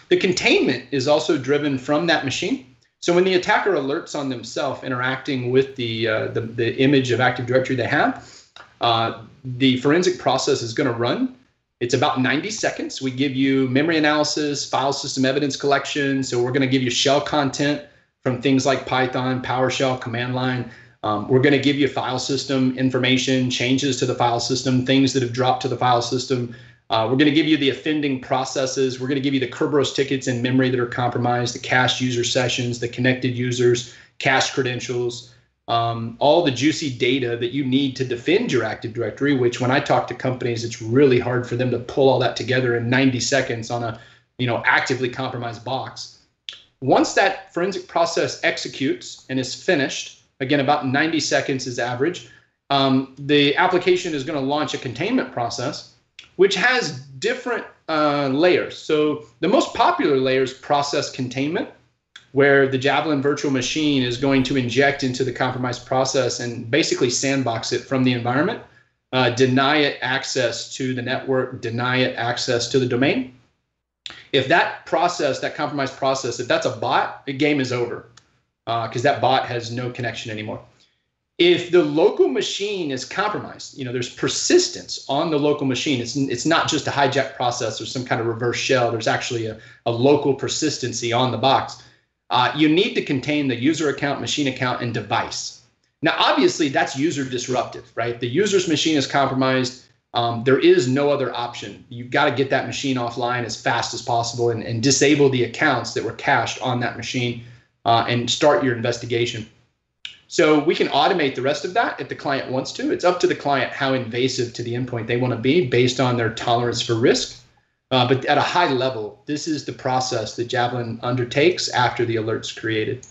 The containment is also driven from that machine. So when the attacker alerts on themselves interacting with the, uh, the, the image of Active Directory they have, uh, the forensic process is going to run. It's about 90 seconds. We give you memory analysis, file system evidence collection. So we're going to give you shell content from things like Python, PowerShell, command line. Um, we're going to give you file system information, changes to the file system, things that have dropped to the file system. Uh, we're going to give you the offending processes. We're going to give you the Kerberos tickets in memory that are compromised, the cached user sessions, the connected users, cached credentials, um, all the juicy data that you need to defend your Active Directory. Which, when I talk to companies, it's really hard for them to pull all that together in 90 seconds on a, you know, actively compromised box. Once that forensic process executes and is finished, again, about 90 seconds is average. Um, the application is going to launch a containment process which has different uh, layers. So the most popular layer is process containment, where the Javelin virtual machine is going to inject into the compromised process and basically sandbox it from the environment, uh, deny it access to the network, deny it access to the domain. If that process, that compromised process, if that's a bot, the game is over because uh, that bot has no connection anymore if the local machine is compromised, you know, there's persistence on the local machine. It's, it's not just a hijack process or some kind of reverse shell. There's actually a, a local persistency on the box. Uh, you need to contain the user account, machine account, and device. Now, obviously, that's user disruptive, right? The user's machine is compromised. Um, there is no other option. You've got to get that machine offline as fast as possible and, and disable the accounts that were cached on that machine uh, and start your investigation. So we can automate the rest of that if the client wants to. It's up to the client how invasive to the endpoint they want to be based on their tolerance for risk. Uh, but at a high level, this is the process that Javelin undertakes after the alert's created.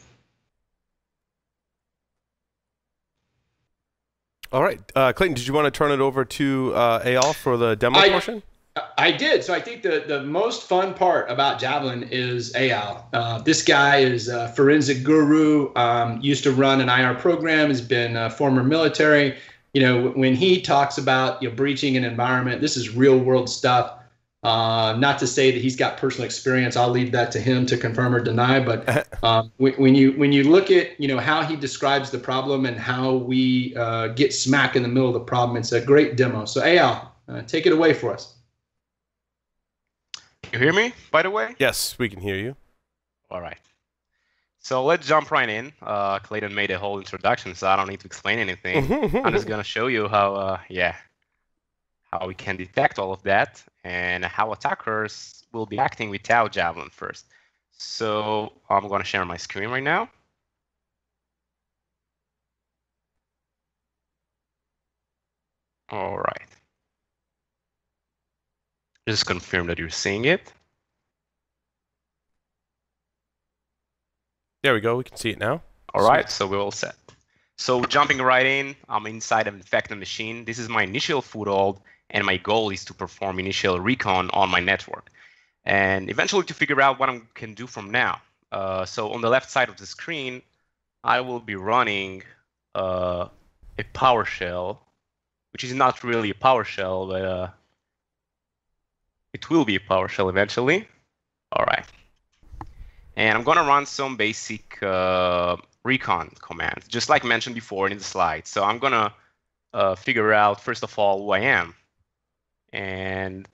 All right, uh, Clayton, did you want to turn it over to uh, Eyal for the demo I, portion? I did. So I think the, the most fun part about Javelin is Eyal. Uh, this guy is a forensic guru, um, used to run an IR program, has been a former military. You know, when he talks about you know, breaching an environment, this is real world stuff. Uh, not to say that he's got personal experience. I'll leave that to him to confirm or deny. But um, when, when, you when you look at you know how he describes the problem and how we uh, get smack in the middle of the problem, it's a great demo. So Eyal, uh, take it away for us. You hear me, by the way? Yes, we can hear you. All right. So let's jump right in. Uh, Clayton made a whole introduction, so I don't need to explain anything. I'm just gonna show you how, uh, yeah, how we can detect all of that and how attackers will be acting without Javelin first. So I'm gonna share my screen right now. All right. Just confirm that you're seeing it. There we go. We can see it now. All right, so we're all set. So jumping right in, I'm inside an infected machine. This is my initial foothold, and my goal is to perform initial recon on my network, and eventually to figure out what I can do from now. Uh, so on the left side of the screen, I will be running uh, a PowerShell, which is not really a PowerShell, but uh, it will be a PowerShell eventually. All right. And I'm going to run some basic uh, recon commands, just like mentioned before in the slide. So I'm going to uh, figure out, first of all, who I am. And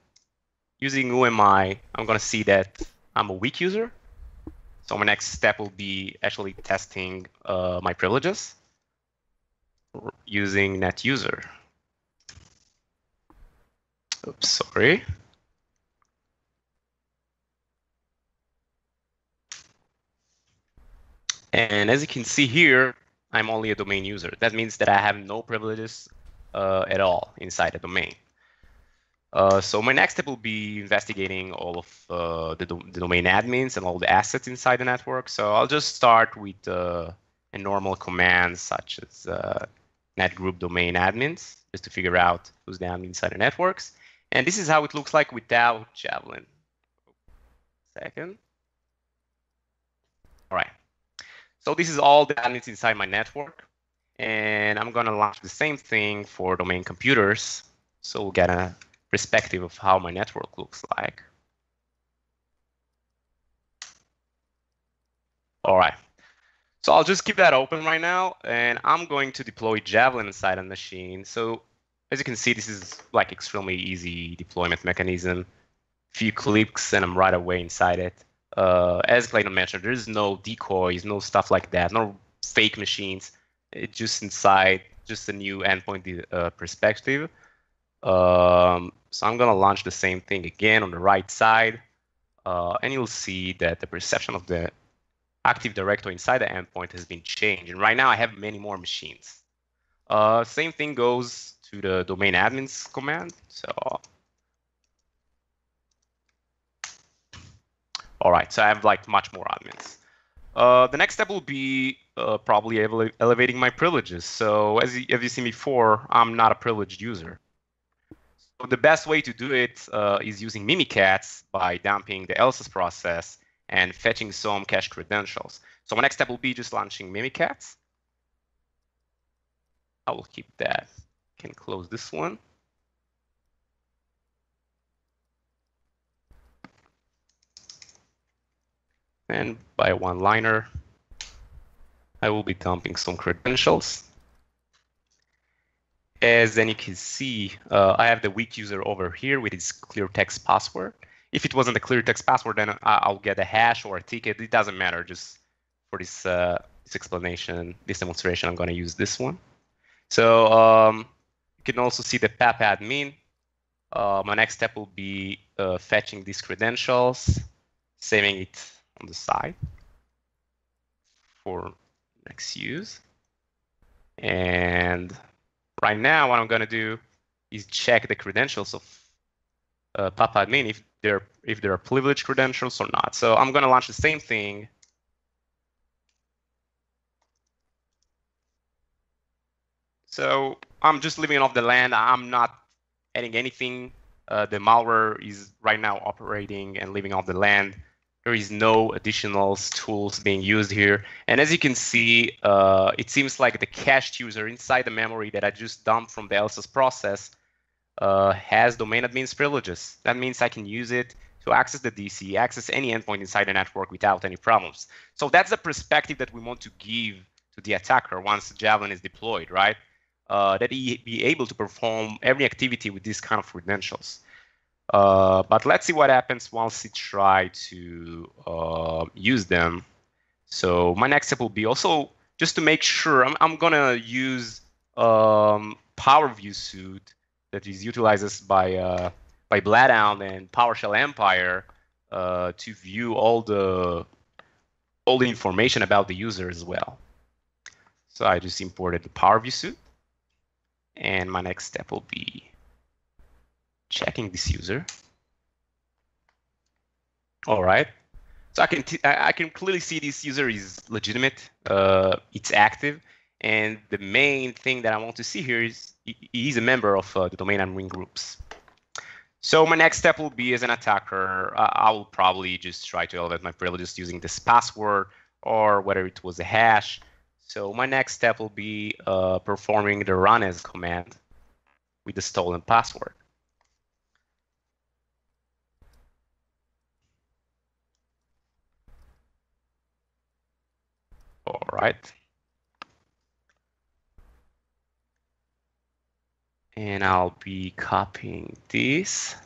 using who am I, I'm going to see that I'm a weak user. So my next step will be actually testing uh, my privileges using net user. Oops, sorry. And as you can see here, I'm only a domain user. That means that I have no privileges uh, at all inside the domain. Uh, so my next step will be investigating all of uh, the, do the, domain admins and all the assets inside the network. So I'll just start with uh, a normal command such as uh, netgroup domain admins, just to figure out who's the admin inside the networks. And this is how it looks like without Javelin. Second. All right. So this is all the admins inside my network. And I'm going to launch the same thing for domain computers. So we'll get a perspective of how my network looks like. All right. So I'll just keep that open right now, and I'm going to deploy Javelin inside a machine. So as you can see, this is like extremely easy deployment mechanism. Few clicks, and I'm right away inside it. Uh, as Clayton mentioned, there's no decoys, no stuff like that, no fake machines. It's just inside, just a new endpoint uh, perspective. Um, so I'm gonna launch the same thing again on the right side, uh, and you'll see that the perception of the Active Directory inside the endpoint has been changed. And right now I have many more machines. Uh, same thing goes to the domain admins command. So, all right, so I have like much more admins. Uh, the next step will be uh, probably ele elevating my privileges. So as you, as you seen before, I'm not a privileged user. The best way to do it uh, is using Mimikatz by dumping the LSASS process and fetching some cache credentials. So my next step will be just launching Mimikatz. I will keep that. Can close this one. And by one liner, I will be dumping some credentials. As then you can see, uh, I have the weak user over here with its clear text password. If it wasn't a clear text password, then I'll get a hash or a ticket. It doesn't matter. Just for this uh, this explanation, this demonstration, I'm going to use this one. So um, you can also see the PAP admin. Uh, my next step will be uh, fetching these credentials, saving it on the side for next use. And right now, what I'm going to do is check the credentials of uh, PAP admin if they're if there are privileged credentials or not. So I'm going to launch the same thing. So I'm just living off the land. I'm not adding anything. Uh, the malware is right now operating and living off the land. There is no additional tools being used here. And as you can see, uh, it seems like the cached user inside the memory that I just dumped from the LSASS process uh, has domain admin's privileges. That means I can use it to access the DC, access any endpoint inside the network without any problems. So that's the perspective that we want to give to the attacker once Javelin is deployed, right? Uh, that he be able to perform every activity with these kind of credentials. Uh, but let's see what happens once he try to uh, use them. So my next step will be also just to make sure I'm, I'm gonna use um, PowerView suite that is utilized by uh, by Bloodhound and PowerShell Empire uh, to view all the all the information about the user as well. So I just imported the PowerView suite, and my next step will be checking this user. All right. So I can I can clearly see this user is legitimate. Uh, it's active, and the main thing that I want to see here is he's a member of uh, the domain admin groups. So my next step will be as an attacker, uh, I will probably just try to elevate my privileges using this password or whether it was a hash. So my next step will be uh, performing the run as command with the stolen password. All right. And I'll be copying this.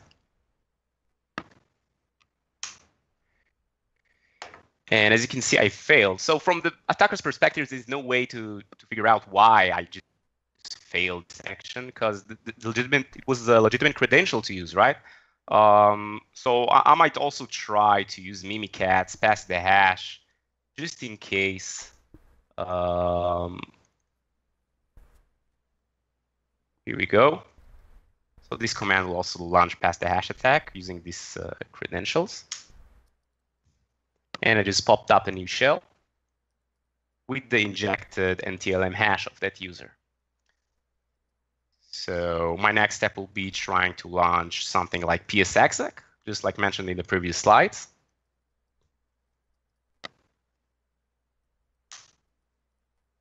And as you can see, I failed. So from the attacker's perspective, there's no way to, to figure out why I just failed detection because the, the, legitimate it was a legitimate credential to use, right? Um, so I, I, might also try to use Mimikatz, pass the hash, just in case. Um, here we go. So this command will also launch pass the hash attack using these uh, credentials. And I just popped up a new shell with the injected NTLM hash of that user. So my next step will be trying to launch something like PSExec, just like mentioned in the previous slides.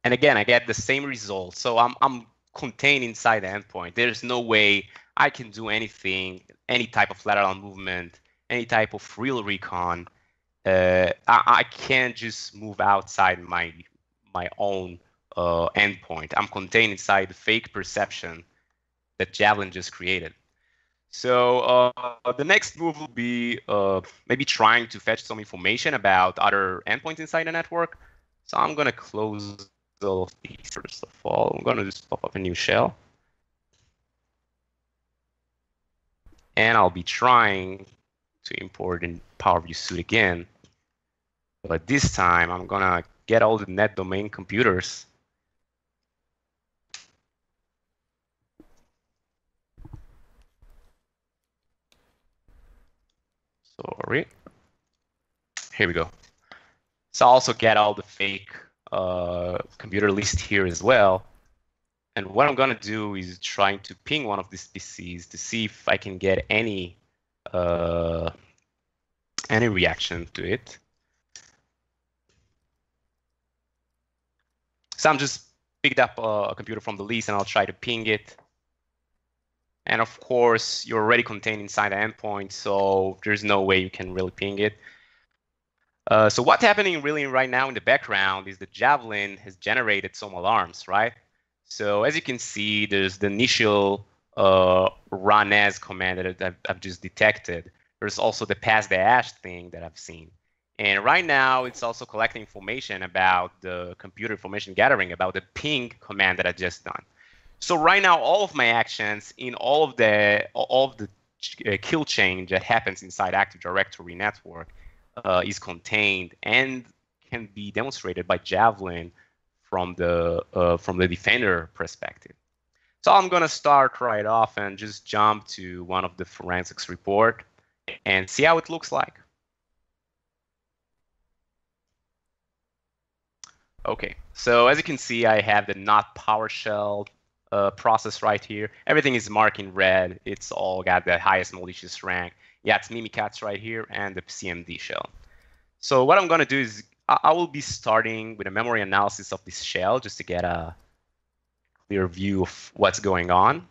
And again, I get the same result. So I'm, I'm contained inside the endpoint. There's no way I can do anything, any type of lateral movement, any type of real recon. Uh, I, I, can't just move outside my my own uh, endpoint. I'm contained inside the fake perception that Javelin just created. So uh, the next move will be uh, maybe trying to fetch some information about other endpoints inside the network. So I'm going to close these first of all. I'm going to just pop up a new shell. And I'll be trying to import in PowerView Suite again. But this time I'm going to get all the net domain computers Sorry. Here we go. So I also get all the fake uh, computer list here as well. And what I'm going to do is trying to ping one of these PCs to see if I can get any uh, any reaction to it. So I'm just picked up a computer from the list and I'll try to ping it. And of course, you're already contained inside the endpoint, so there's no way you can really ping it. Uh, so what's happening really right now in the background is the Javelin has generated some alarms, right? So as you can see, there's the initial uh, run as command that I've, I've just detected. There's also the pass the hash thing that I've seen. And right now, it's also collecting information about the computer information gathering about the ping command that I just done. So right now, all of my actions in all of the all of the uh, kill chain that happens inside Active Directory network uh, is contained and can be demonstrated by Javelin from the uh, from the defender perspective. So I'm gonna start right off and just jump to one of the forensics report and see how it looks like. Okay, so as you can see, I have the not PowerShell uh, process right here. Everything is marked in red. It's all got the highest malicious rank. Yeah, it's Mimikatz right here and the CMD shell. So what I'm going to do is I will be starting with a memory analysis of this shell just to get a clear view of what's going on.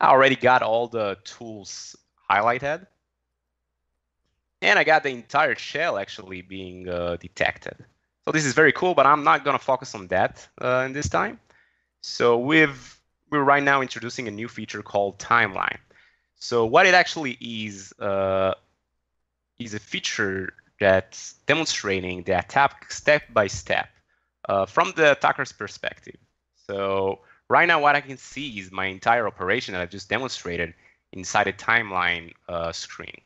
I already got all the tools highlighted. And I got the entire shell actually being uh, detected. So this is very cool, but I'm not going to focus on that uh, in this time. So we've, we're right now introducing a new feature called timeline. So what it actually is, uh, is a feature that's demonstrating the attack step by step uh, from the attacker's perspective. So right now what I can see is my entire operation that I've just demonstrated inside a timeline uh, screen.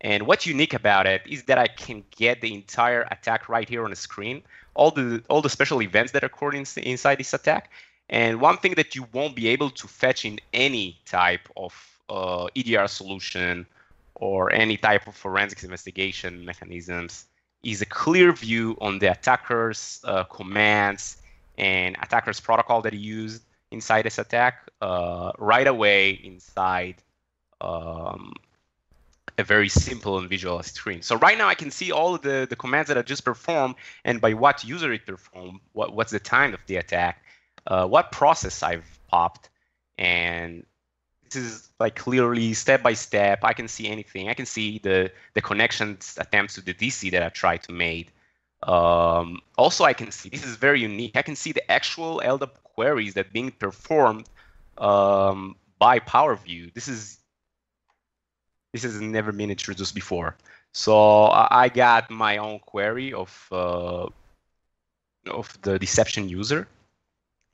And what's unique about it is that I can get the entire attack right here on the screen, all the all the special events that occurred in, inside this attack, and one thing that you won't be able to fetch in any type of uh, EDR solution or any type of forensics investigation mechanisms is a clear view on the attacker's uh, commands and attacker's protocol that he used inside this attack uh, right away inside um, a very simple and visual screen. So right now I can see all the, the commands that I just performed and by what user it performed, what, what's the time of the attack, uh, what process I've popped, and this is like clearly step by step. I can see anything. I can see the the connections attempts to the DC that I tried to make. Um, also, I can see this is very unique. I can see the actual LDAP queries that being performed um, by PowerView. This is this has never been introduced before. So I got my own query of uh, of the deception user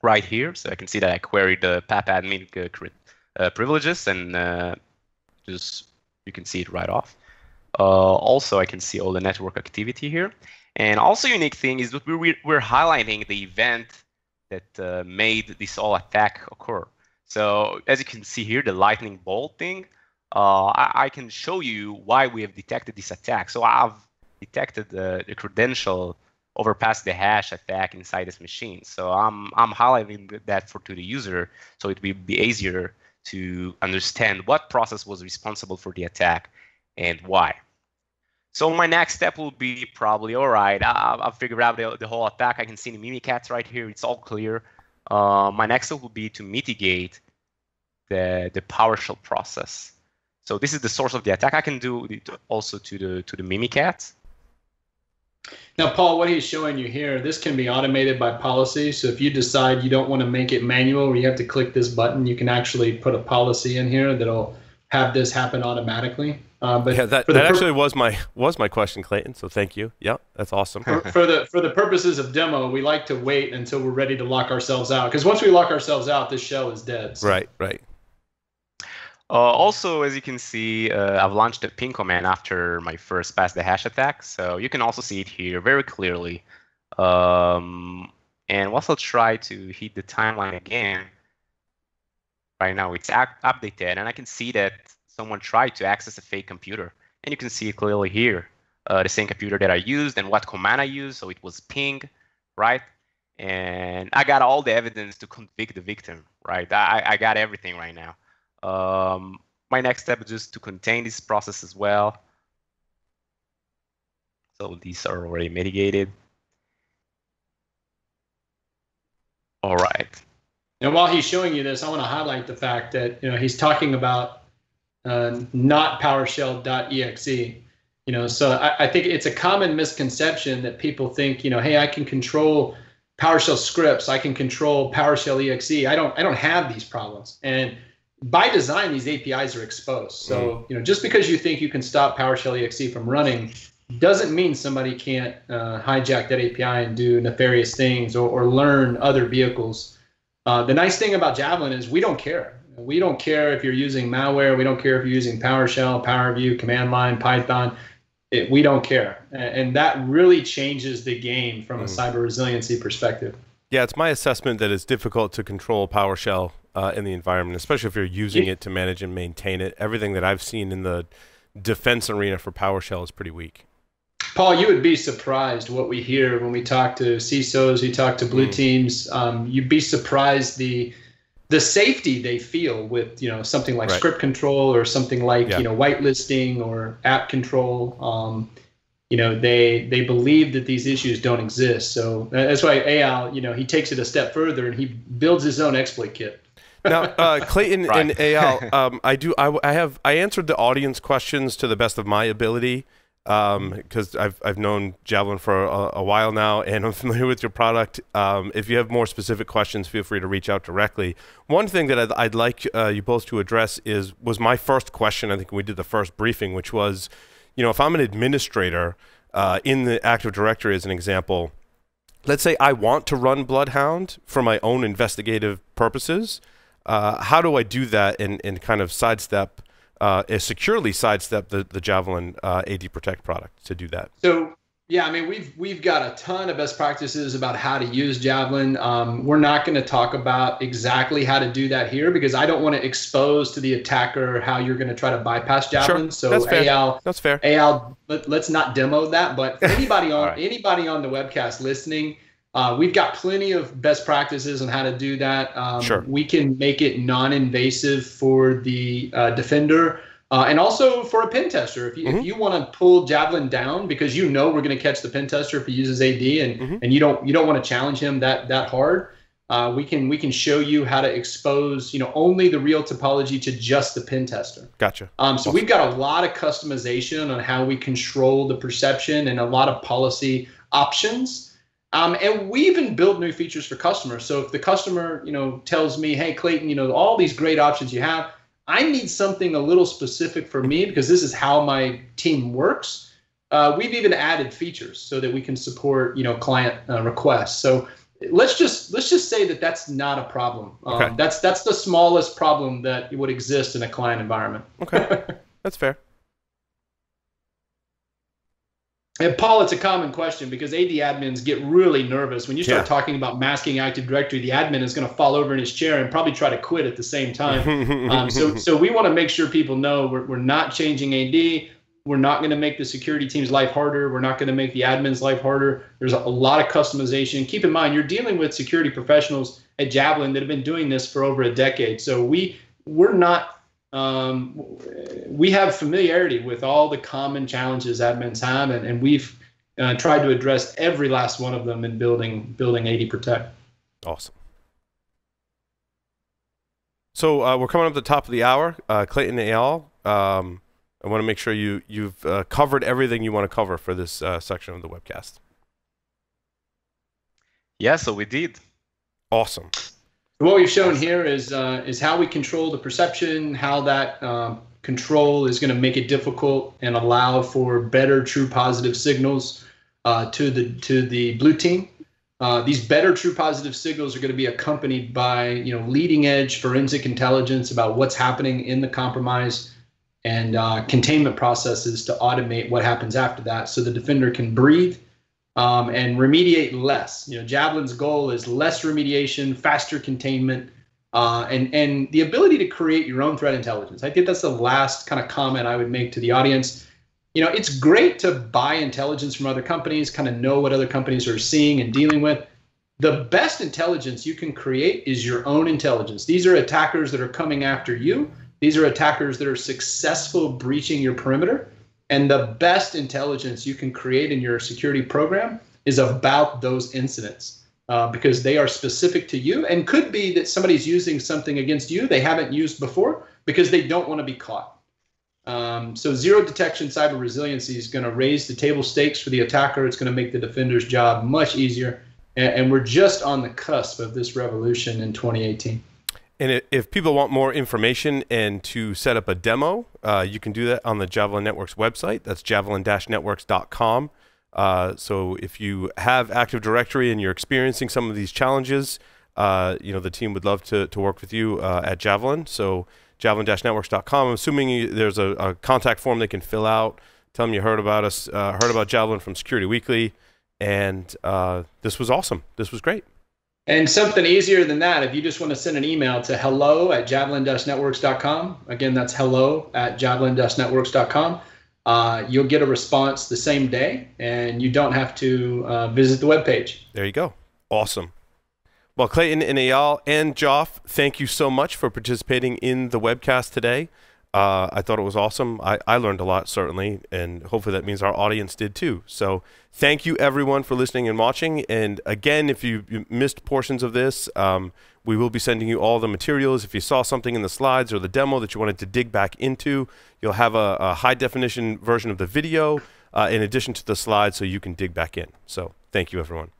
right here. So I can see that I queried the PAP admin uh, privileges and uh, just you can see it right off. Uh, also, I can see all the network activity here. And also unique thing is that we're, we're highlighting the event that uh, made this all attack occur. So as you can see here, the lightning bolt thing, uh, I, I, can show you why we have detected this attack. So I've detected the, the credential overpass the hash attack inside this machine. So I'm I'm highlighting that for to the user, so it will be easier to understand what process was responsible for the attack and why. So my next step will be probably all right. I, I've figured out the, the whole attack. I can see the Mimikatz right here. It's all clear. Uh, my next step will be to mitigate the the PowerShell process. So this is the source of the attack. I can do it also to the to the Mimikatz. Now, Paul, what he's showing you here, this can be automated by policy. So if you decide you don't want to make it manual, where you have to click this button, you can actually put a policy in here that'll have this happen automatically. Uh, but yeah, that, that actually was my was my question, Clayton. So thank you. Yeah, that's awesome. For, for, the for the purposes of demo, we like to wait until we're ready to lock ourselves out because once we lock ourselves out, this shell is dead. So. Right, right. Uh, also, as you can see, uh, I've launched a ping command after my first pass the hash attack, so you can also see it here very clearly. Um, and once I'll try to hit the timeline again, right now it's updated, and I can see that someone tried to access a fake computer. And you can see it clearly here, uh, the same computer that I used and what command I used. So it was ping, right? And I got all the evidence to convict the victim, right? I, I got everything right now. Um, my next step is just to contain this process as well. So these are already mitigated. All right. And while he's showing you this, I want to highlight the fact that you know he's talking about uh, not PowerShell.exe. You know, so I, I think it's a common misconception that people think, you know, hey, I can control PowerShell scripts, I can control PowerShell exe. I don't I don't have these problems. And by design, these APIs are exposed. So, mm-hmm. you know, just because you think you can stop PowerShell exe from running doesn't mean somebody can't uh, hijack that API and do nefarious things or, or learn other vehicles. Uh, the nice thing about Javelin is we don't care. We don't care if you're using malware. We don't care if you're using PowerShell, PowerView, command line, Python. It, we don't care. And that really changes the game from a mm. cyber resiliency perspective. Yeah, it's my assessment that it's difficult to control PowerShell uh, in the environment, especially if you're using it to manage and maintain it. Everything that I've seen in the defense arena for PowerShell is pretty weak. Paul, you would be surprised what we hear when we talk to CISOs, we talk to blue mm. teams. Um, you'd be surprised the the safety they feel with you know something like right. script control or something like yeah. you know whitelisting or app control. Um, you know they they believe that these issues don't exist. So that's why Eyal, you know, he takes it a step further and he builds his own exploit kit. now, uh, Clayton right. and Eyal, um, I do. I, I have. I answered the audience questions to the best of my ability because um, I've I've known Javelin for a, a, while now, and I'm familiar with your product. Um, if you have more specific questions, feel free to reach out directly. One thing that I'd, I'd like uh, you both to address is was my first question. I think we did the first briefing, which was, you know, if I'm an administrator uh, in the Active Directory, as an example, let's say I want to run Bloodhound for my own investigative purposes. Uh, how do I do that and, and kind of sidestep uh, securely sidestep the, the Javelin uh, AD Protect product to do that. So yeah, I mean we've we've got a ton of best practices about how to use Javelin. Um, we're not going to talk about exactly how to do that here because I don't want to expose to the attacker how you're going to try to bypass Javelin. Sure. So that's fair. Eyal, that's fair. Eyal, let, us not demo that. But anybody on right. anybody on the webcast listening, uh, we've got plenty of best practices on how to do that. Um, sure. We can make it non-invasive for the uh, defender uh, and also for a pen tester. If you, mm-hmm. if you want to pull Javelin down because you know we're going to catch the pen tester if he uses AD and, mm-hmm. and you don't you don't want to challenge him that that hard, uh, we can we can show you how to expose you know only the real topology to just the pen tester. Gotcha. Um, so awesome. we've got a lot of customization on how we control the perception and a lot of policy options. Um, and we even build new features for customers. So if the customer, you know, tells me, "Hey, Clayton, you know, all these great options you have, I need something a little specific for me because this is how my team works." Uh, we've even added features so that we can support, you know, client uh, requests. So let's just let's just say that that's not a problem. Um, okay. That's that's the smallest problem that would exist in a client environment. Okay, that's fair. And Paul, it's a common question because AD admins get really nervous when you start yeah. talking about masking Active Directory. The admin is going to fall over in his chair and probably try to quit at the same time. um, so, so we want to make sure people know we're, we're not changing AD. We're not going to make the security team's life harder. We're not going to make the admin's life harder. There's a, a lot of customization. Keep in mind, you're dealing with security professionals at Javelin that have been doing this for over a decade. So we we're not um, we have familiarity with all the common challenges admins have, and, and we've uh, tried to address every last one of them in building building AD Protect. Awesome. So uh, we're coming up to the top of the hour. Uh, Clayton Eyal, um, I want to make sure you you've uh, covered everything you want to cover for this uh, section of the webcast. Yeah, so we did. Awesome. What we've shown here is uh, is how we control the perception, how that um, control is going to make it difficult and allow for better true positive signals uh, to the to the blue team. Uh, these better true positive signals are going to be accompanied by you know leading edge forensic intelligence about what's happening in the compromise and uh, containment processes to automate what happens after that, so the defender can breathe um, and remediate less. You know, Javelin's goal is less remediation, faster containment, uh, and and the ability to create your own threat intelligence. I think that's the last kind of comment I would make to the audience. You know, it's great to buy intelligence from other companies, kind of know what other companies are seeing and dealing with. The best intelligence you can create is your own intelligence. These are attackers that are coming after you. These are attackers that are successful breaching your perimeter and the best intelligence you can create in your security program is about those incidents uh, because they are specific to you and could be that somebody's using something against you they haven't used before because they don't want to be caught. Um, so zero detection cyber resiliency is going to raise the table stakes for the attacker. It's going to make the defender's job much easier. And, and we're just on the cusp of this revolution in 2018. And if people want more information and to set up a demo, uh, you can do that on the Javelin Networks website. That's javelin-networks.com. Uh, so if you have Active Directory and you're experiencing some of these challenges, uh, you know the team would love to, to work with you uh, at Javelin. So javelin-networks.com. I'm assuming you, there's a, a, contact form they can fill out. Tell them you heard about us, uh, heard about Javelin from Security Weekly, and uh, this was awesome. This was great. And something easier than that, if you just want to send an email to hello at javelin-networks.com, again, that's hello at javelin-networks.com, uh, you'll get a response the same day, and you don't have to uh, visit the webpage. There you go. Awesome. Well, Clayton and Eyal and Joff, thank you so much for participating in the webcast today. Uh, I thought it was awesome. I, I learned a lot, certainly, and hopefully that means our audience did too. So thank you, everyone, for listening and watching. And again, if you, you missed portions of this, um, we will be sending you all the materials. If you saw something in the slides or the demo that you wanted to dig back into, you'll have a, a high definition version of the video uh, in addition to the slides so you can dig back in. So thank you, everyone.